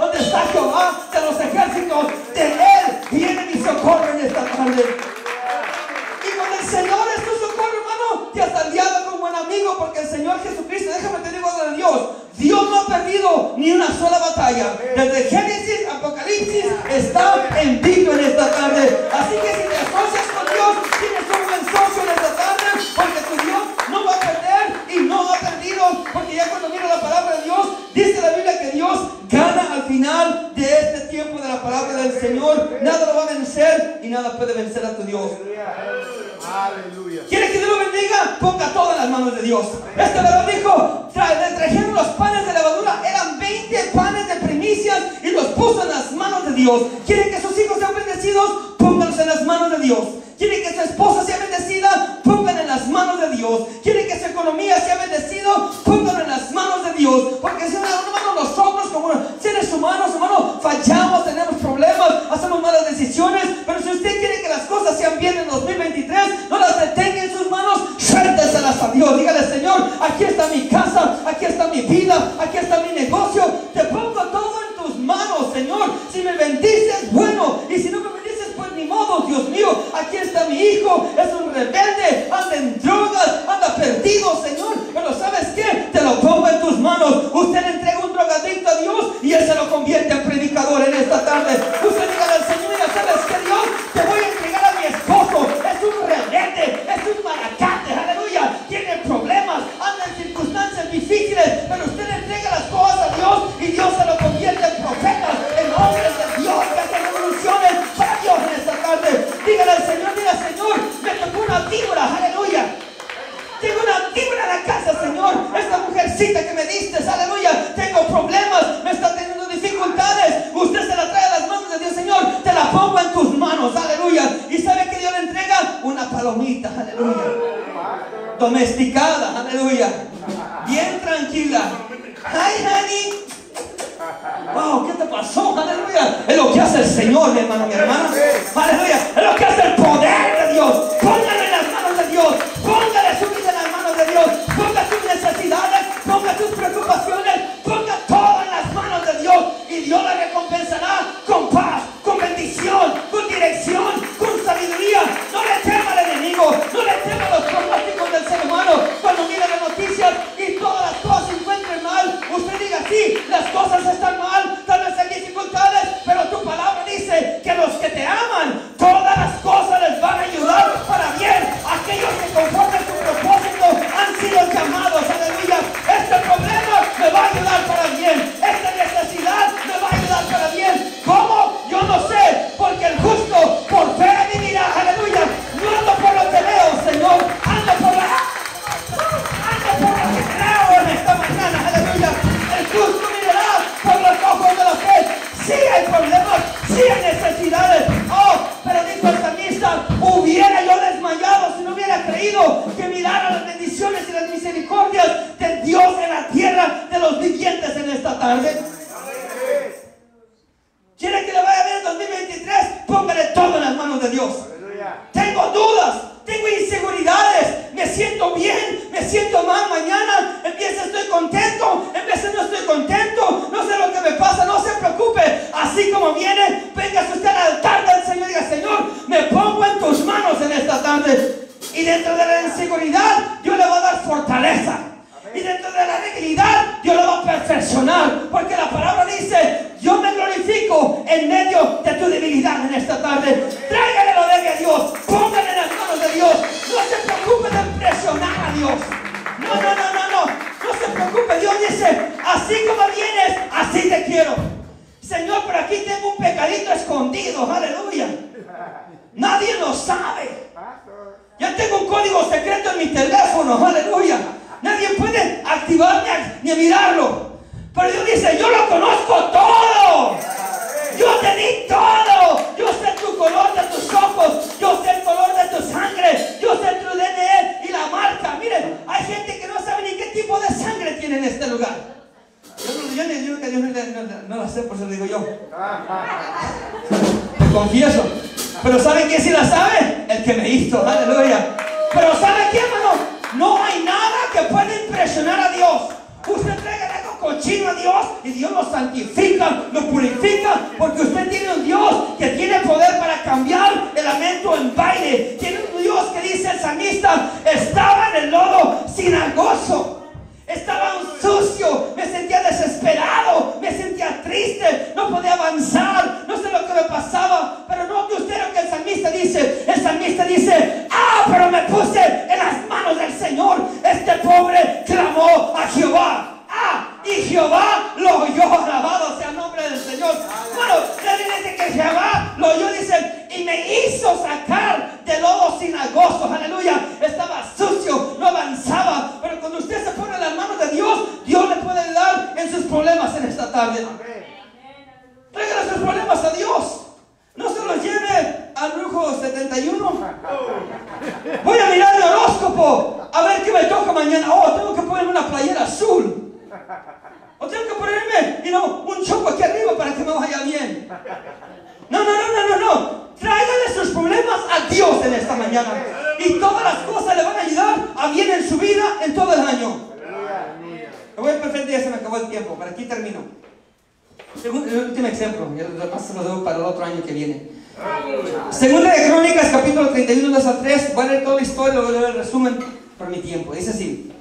Speaker 4: Segunda de Crónicas, capítulo 31, 2 a 3. Voy a leer toda la historia, voy a leer el resumen por mi tiempo. Dice así.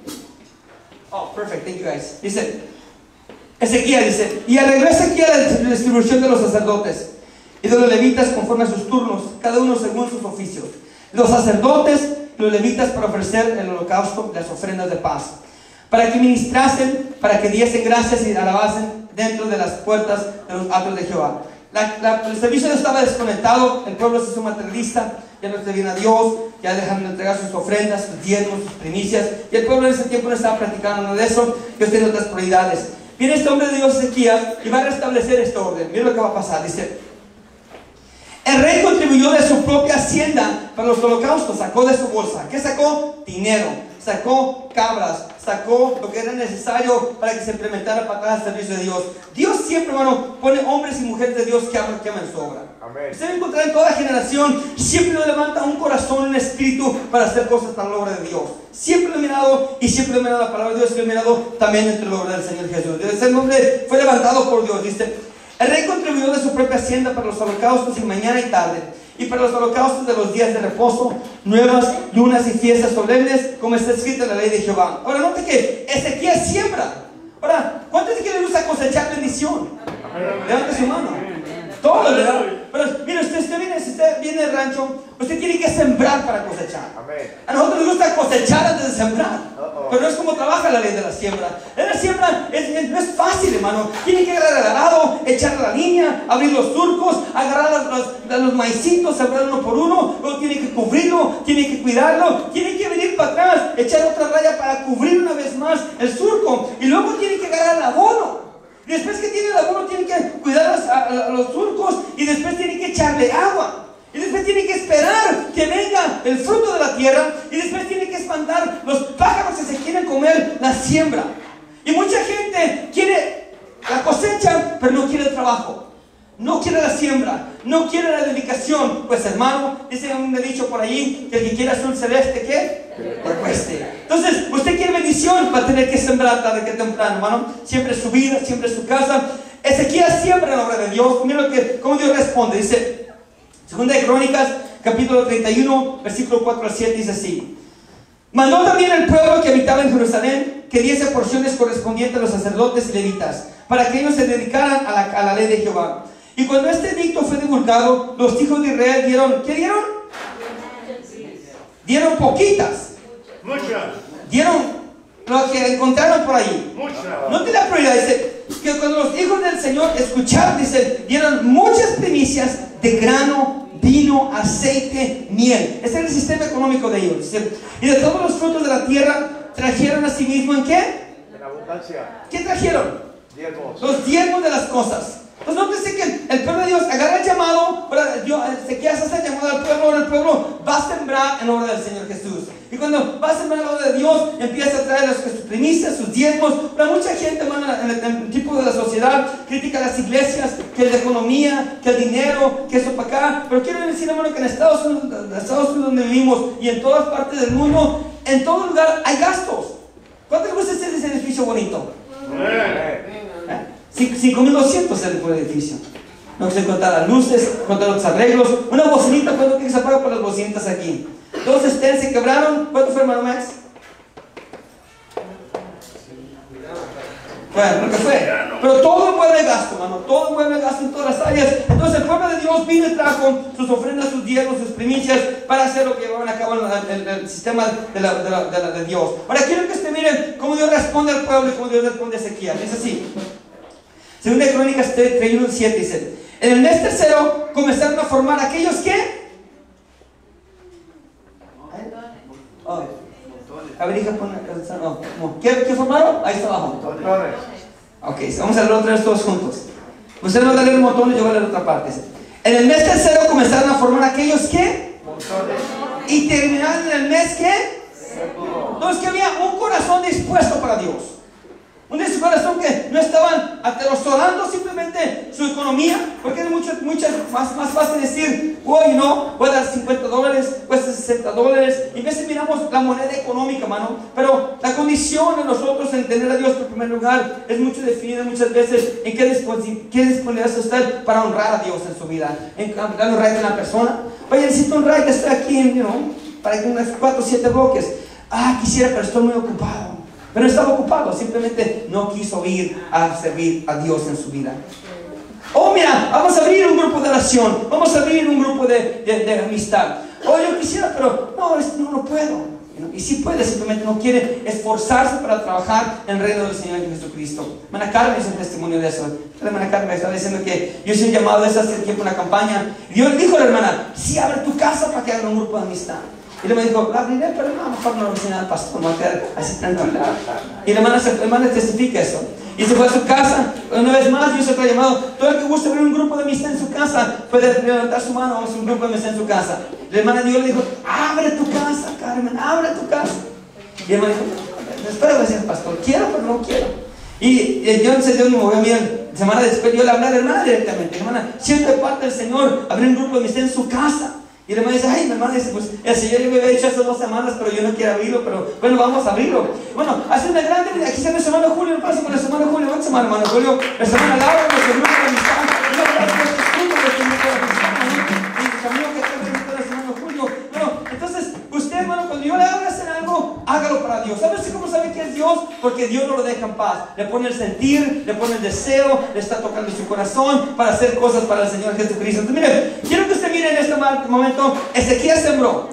Speaker 4: Oh, perfect, thank you guys. Dice, Ezequiel dice, y arregló Ezequiel la distribución de los sacerdotes y de los levitas conforme a sus turnos, cada uno según sus oficios. Los sacerdotes, los levitas para ofrecer el holocausto, las ofrendas de paz, para que ministrasen, para que diesen gracias y alabasen dentro de las puertas de los actos de Jehová el servicio ya estaba desconectado, el pueblo se hizo materialista, ya no servían a Dios, ya dejaron de entregar sus ofrendas, sus diezmos, sus primicias, y el pueblo en ese tiempo no estaba practicando nada de eso, Dios tenía otras prioridades. Viene este hombre de Dios, Ezequías, y va a restablecer este orden. Mira lo que va a pasar, dice, el rey contribuyó de su propia hacienda para los holocaustos, sacó de su bolsa. ¿Qué sacó? Dinero, sacó cabras, sacó lo que era necesario para que se implementara para cada servicio de Dios. Dios siempre, hermano, pone hombres y mujeres de Dios que aman, que aman su obra.
Speaker 3: Amén.
Speaker 4: Usted va a encontrar en toda generación, siempre lo levanta un corazón, un espíritu para hacer cosas para la obra de Dios. Siempre lo he mirado y siempre lo he mirado la palabra de Dios y lo he mirado también entre la obra del Señor Jesús. Ese hombre fue levantado por Dios, dice. El rey contribuyó de su propia hacienda para los holocaustos y mañana y tarde, y para los holocaustos de los días de reposo, nuevas lunas y fiestas solemnes, como está escrito en la ley de Jehová. Ahora, note que Ezequiel siembra. Ahora, ¿cuántos de le gusta cosechar bendición? Levante su mano. Todos, ¿verdad? Pero mire, usted, usted viene, si usted viene del rancho, usted tiene que sembrar para cosechar. A nosotros nos gusta cosechar antes de sembrar. Pero no es como trabaja la ley de la siembra. La siembra es- es- no es fácil, hermano. Tiene que agarrar el arado, echar la línea, abrir los surcos, agarrar los, los, los maicitos, sembrar uno por uno. Luego tiene que cubrirlo, tiene que cuidarlo. Tiene que venir para atrás, echar otra raya para cubrir una vez más el surco. Y luego tiene que agarrar el abono. Después que tiene el abono, tiene que cuidar los, a- los surcos y después tiene que echarle agua. Y después tiene que esperar que venga el fruto de la tierra y después tiene que espantar los pájaros que se quieren comer la siembra. Y mucha gente quiere la cosecha, pero no quiere el trabajo. No quiere la siembra, no quiere la dedicación. Pues hermano, dice un dicho por ahí, que el que quiera azul celeste, ¿qué? Cueste. Entonces, usted quiere bendición, va a tener que sembrar tarde que temprano, hermano. Siempre su vida, siempre su casa. Ezequiel siembra en la obra de Dios. Mira lo que, cómo Dios responde. Dice, Segunda de Crónicas, capítulo 31, versículo 4 al 7, dice así. Mandó también al pueblo que habitaba en Jerusalén que diese porciones correspondientes a los sacerdotes y levitas, para que ellos se dedicaran a la, a la ley de Jehová. Y cuando este edicto fue divulgado, los hijos de Israel dieron, ¿qué dieron? Dieron poquitas,
Speaker 3: Muchas.
Speaker 4: dieron lo que encontraron por ahí.
Speaker 3: Muchas.
Speaker 4: No te la prioridad, dice que cuando los hijos del Señor escucharon, dice, dieron muchas primicias de grano, vino, aceite, miel. Ese era el sistema económico de ellos. dice. y de todos los frutos de la tierra trajeron a sí mismo en qué?
Speaker 3: En abundancia.
Speaker 4: ¿Qué trajeron?
Speaker 3: Diezmos.
Speaker 4: Los diezmos de las cosas. Entonces nótese que el pueblo de Dios agarra el llamado, en obra del Señor Jesús. Y cuando va a en obra de Dios, empieza a traer sus primicias, sus diezmos. Pero mucha gente, hermano, en el, tipo de la sociedad, critica las iglesias, que la economía, que el dinero, que eso para acá. Pero quiero decir, hermano, que en Estados Unidos, en Estados Unidos donde vivimos y en todas partes del mundo, en todo lugar hay gastos. ¿Cuánto le gusta ese ese edificio bonito? ¿Eh? Cin- 5.200 es el edificio. No se contar las luces, contar los arreglos. Una bocinita, ¿cuánto que se paga por las bocinitas aquí? Dos estén se quebraron. ¿Cuánto fue, hermano Max? Bueno, lo que fue. Pero todo mueve gasto, hermano. Todo mueve gasto en todas las áreas. Entonces el pueblo de Dios vino y trajo sus ofrendas, sus diezmos, sus primicias para hacer lo que llevaban a cabo el, sistema de, Dios. Ahora quiero que usted miren cómo Dios responde al pueblo y cómo Dios responde a Ezequiel. Dice así. Segunda Crónicas 31, 7 dice, en el mes tercero comenzaron a formar aquellos que... Oh. A ver, hija, pon la- oh, no. ¿Qué, ¿Qué formaron? Ahí está abajo.
Speaker 3: Montones.
Speaker 4: Ok, vamos a leer otra vez todos juntos. Usted no va a leer montones, yo voy a leer otra parte. En el mes tercero comenzaron a formar aquellos que...
Speaker 3: Montones.
Speaker 4: Y terminaron en el mes que... Entonces que había un corazón dispuesto para Dios. Un ese corazón que no estaban atesorando simplemente su economía, porque es mucho, muchas, más, más fácil decir, hoy no, voy a dar 50 dólares, cuesta 60 dólares, y a veces miramos la moneda económica, mano, pero la condición de nosotros en tener a Dios por primer lugar es mucho definida muchas veces en qué, dispon- qué disponibilidad usted para honrar a Dios en su vida, en darle un right a una persona. Oye, necesito un right, estoy aquí, know, para que unas 4 o 7 bloques. Ah, quisiera, pero estoy muy ocupado. Pero estaba ocupado, simplemente no quiso ir a servir a Dios en su vida. Oh, mira, vamos a abrir un grupo de oración, vamos a abrir un grupo de, de- de amistad. Oh, yo quisiera, pero no, no, no puedo. Y si puede, simplemente no quiere esforzarse para trabajar en el reino del Señor Jesucristo. Hermana Carmen es un testimonio de eso. La hermana Carmen me estaba diciendo que yo hice un llamado de hace tiempo, una campaña. Y Dios dijo a la hermana, sí, abre tu casa para que haga un grupo de amistad. Y la hermana dijo, la abriré, pero no, mejor no lo enseña al pastor, no va a quedar así tranquila. Y la hermana, la hermana testifica eso. Y se fue a su casa, una vez más, hizo otro llamado. Todo el que guste abrir un grupo de amistad en su casa, puede levantar su mano, un grupo de amistad en su casa. La hermana Dios le dijo, abre tu casa, Carmen, abre tu casa. Y el hermano dijo, Espero decir, pastor, quiero, pero no quiero. Y yo no sé, Dios me movió, miren, semana después yo le hablé a la hermana directamente, hermana, siento de parte del Señor, abrir un grupo de amistad en su casa. Y la hermana dice, ay, mi hermana dice, pues el Señor ya me había dicho hace dos semanas, pero yo no quiero abrirlo, pero bueno, vamos a abrirlo. Bueno, hace una grande, aquí llama semana de julio, me pasa por semana de julio, ¿cuánta semana, hermano Julio? La semana Laura, nuestro grupo de amistad, las cosas que nuestro está de julio. Bueno, entonces, usted, hermano, cuando yo le haga hacer algo, hágalo para Dios. ¿Sabes cómo sabe que es Dios? Porque Dios no lo deja en paz. Le pone el sentir, le pone el deseo, le está tocando su corazón para hacer cosas para el Señor Jesucristo. Entonces, mire, quiero usted mire en este momento, Ezequiel sembró.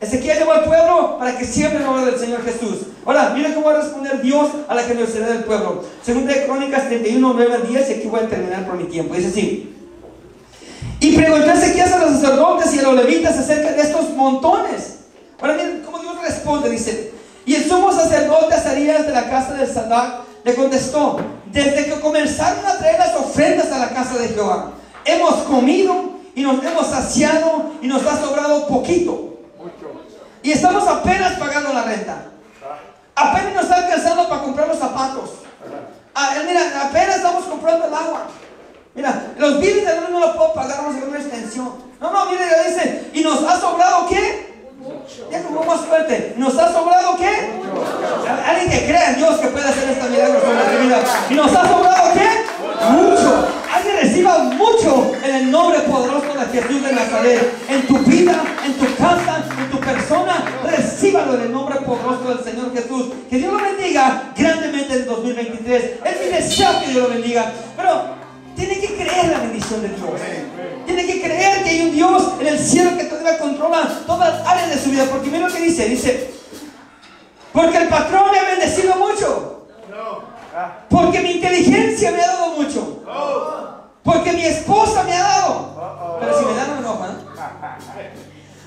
Speaker 4: Ezequiel llevó al pueblo para que siempre no hable del Señor Jesús. Ahora, mira cómo va a responder Dios a la generosidad del pueblo. Segunda de Crónicas 31, 9 al 10, y aquí voy a terminar por mi tiempo. Dice así. Y preguntó Ezequiel a los sacerdotes y a los levitas acerca de estos montones. Ahora miren cómo Dios responde, dice. Y el sumo sacerdote Azarías de la casa de Sadak le contestó, desde que comenzaron a traer las ofrendas a la casa de Jehová, hemos comido y nos hemos saciado y nos ha sobrado poquito.
Speaker 3: Mucho.
Speaker 4: Y estamos apenas pagando la renta. Apenas nos está alcanzando para comprar los zapatos. Ah, mira, apenas estamos comprando el agua. Mira, los bienes de luz no los puedo pagar, vamos a hacer una extensión. No, no, mire, le dice, ¿y nos ha sobrado qué? Ya como más fuerte, ¿nos ha sobrado qué? Alguien que crea en Dios que puede hacer esta milagro sobre la vida. ¿Y nos ha sobrado qué? Mucho. Alguien reciba mucho en el nombre poderoso de Jesús de Nazaret. En tu vida, en tu casa, en tu persona, recíbalo en el nombre poderoso del Señor Jesús. Que Dios lo bendiga grandemente en el 2023. Es mi deseo que Dios lo bendiga. Pero tiene que creer la bendición de Dios. Tiene que creer que hay un Dios en el cielo que todavía controla todas las áreas de su vida. Porque mira lo que dice, dice, porque el patrón me ha bendecido mucho.
Speaker 3: Ah.
Speaker 4: Porque mi inteligencia me ha dado mucho. Porque mi esposa me ha dado. Pero si me dan no me ¿eh?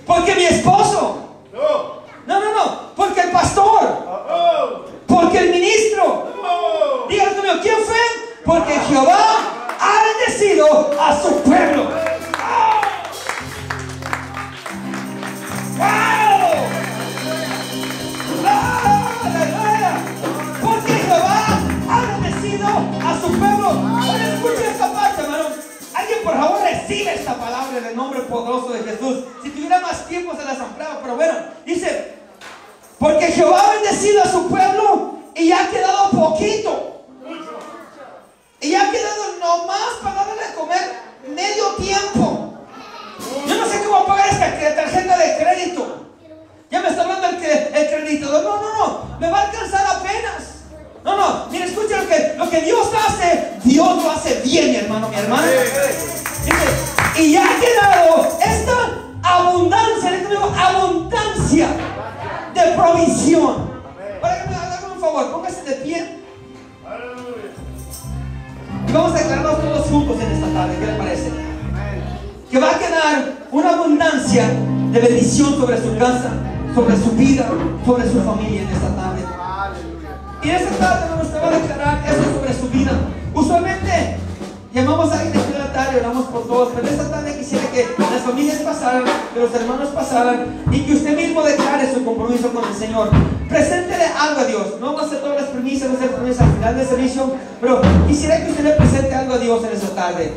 Speaker 4: Porque mi esposo.
Speaker 3: No.
Speaker 4: No, no. Porque el pastor. Porque el ministro. Díganme ¿quién fue? Porque Jehová ha bendecido a su pueblo. ¡Wow! Su pueblo. Esta parte, hermano. Alguien, por favor, recibe esta palabra en el nombre poderoso de Jesús. Si tuviera más tiempo se las ampliaba, pero bueno, dice, porque Jehová ha bendecido a su pueblo y ha quedado poquito. Y ha quedado nomás para darle a comer medio tiempo. Yo no sé cómo pagar esta tarjeta de crédito. Ya me está hablando el, el crédito. No, no, no. Me va a alcanzar apenas. No, no. Mira, escucha lo que, lo que Dios hace. Dios lo hace bien, mi hermano, mi hermana. Dice, y ha quedado esta abundancia, conmigo, abundancia de provisión. Para que me hagan un favor, póngase de pie. Y vamos a declararnos todos juntos en esta tarde, ¿qué le parece? Que va a quedar una abundancia de bendición sobre su casa, sobre su vida, sobre su familia en esta tarde. Y en esta tarde hermano, usted va a declarar eso sobre su vida. Usualmente llamamos a alguien de la tarde, oramos por todos, pero esta tarde quisiera que las familias pasaran, que los hermanos pasaran y que usted mismo declare su compromiso con el Señor. Preséntele algo a Dios. No vamos a hacer todas las premisas, no hacer al final del servicio, pero quisiera que usted le presente algo a Dios en esta tarde.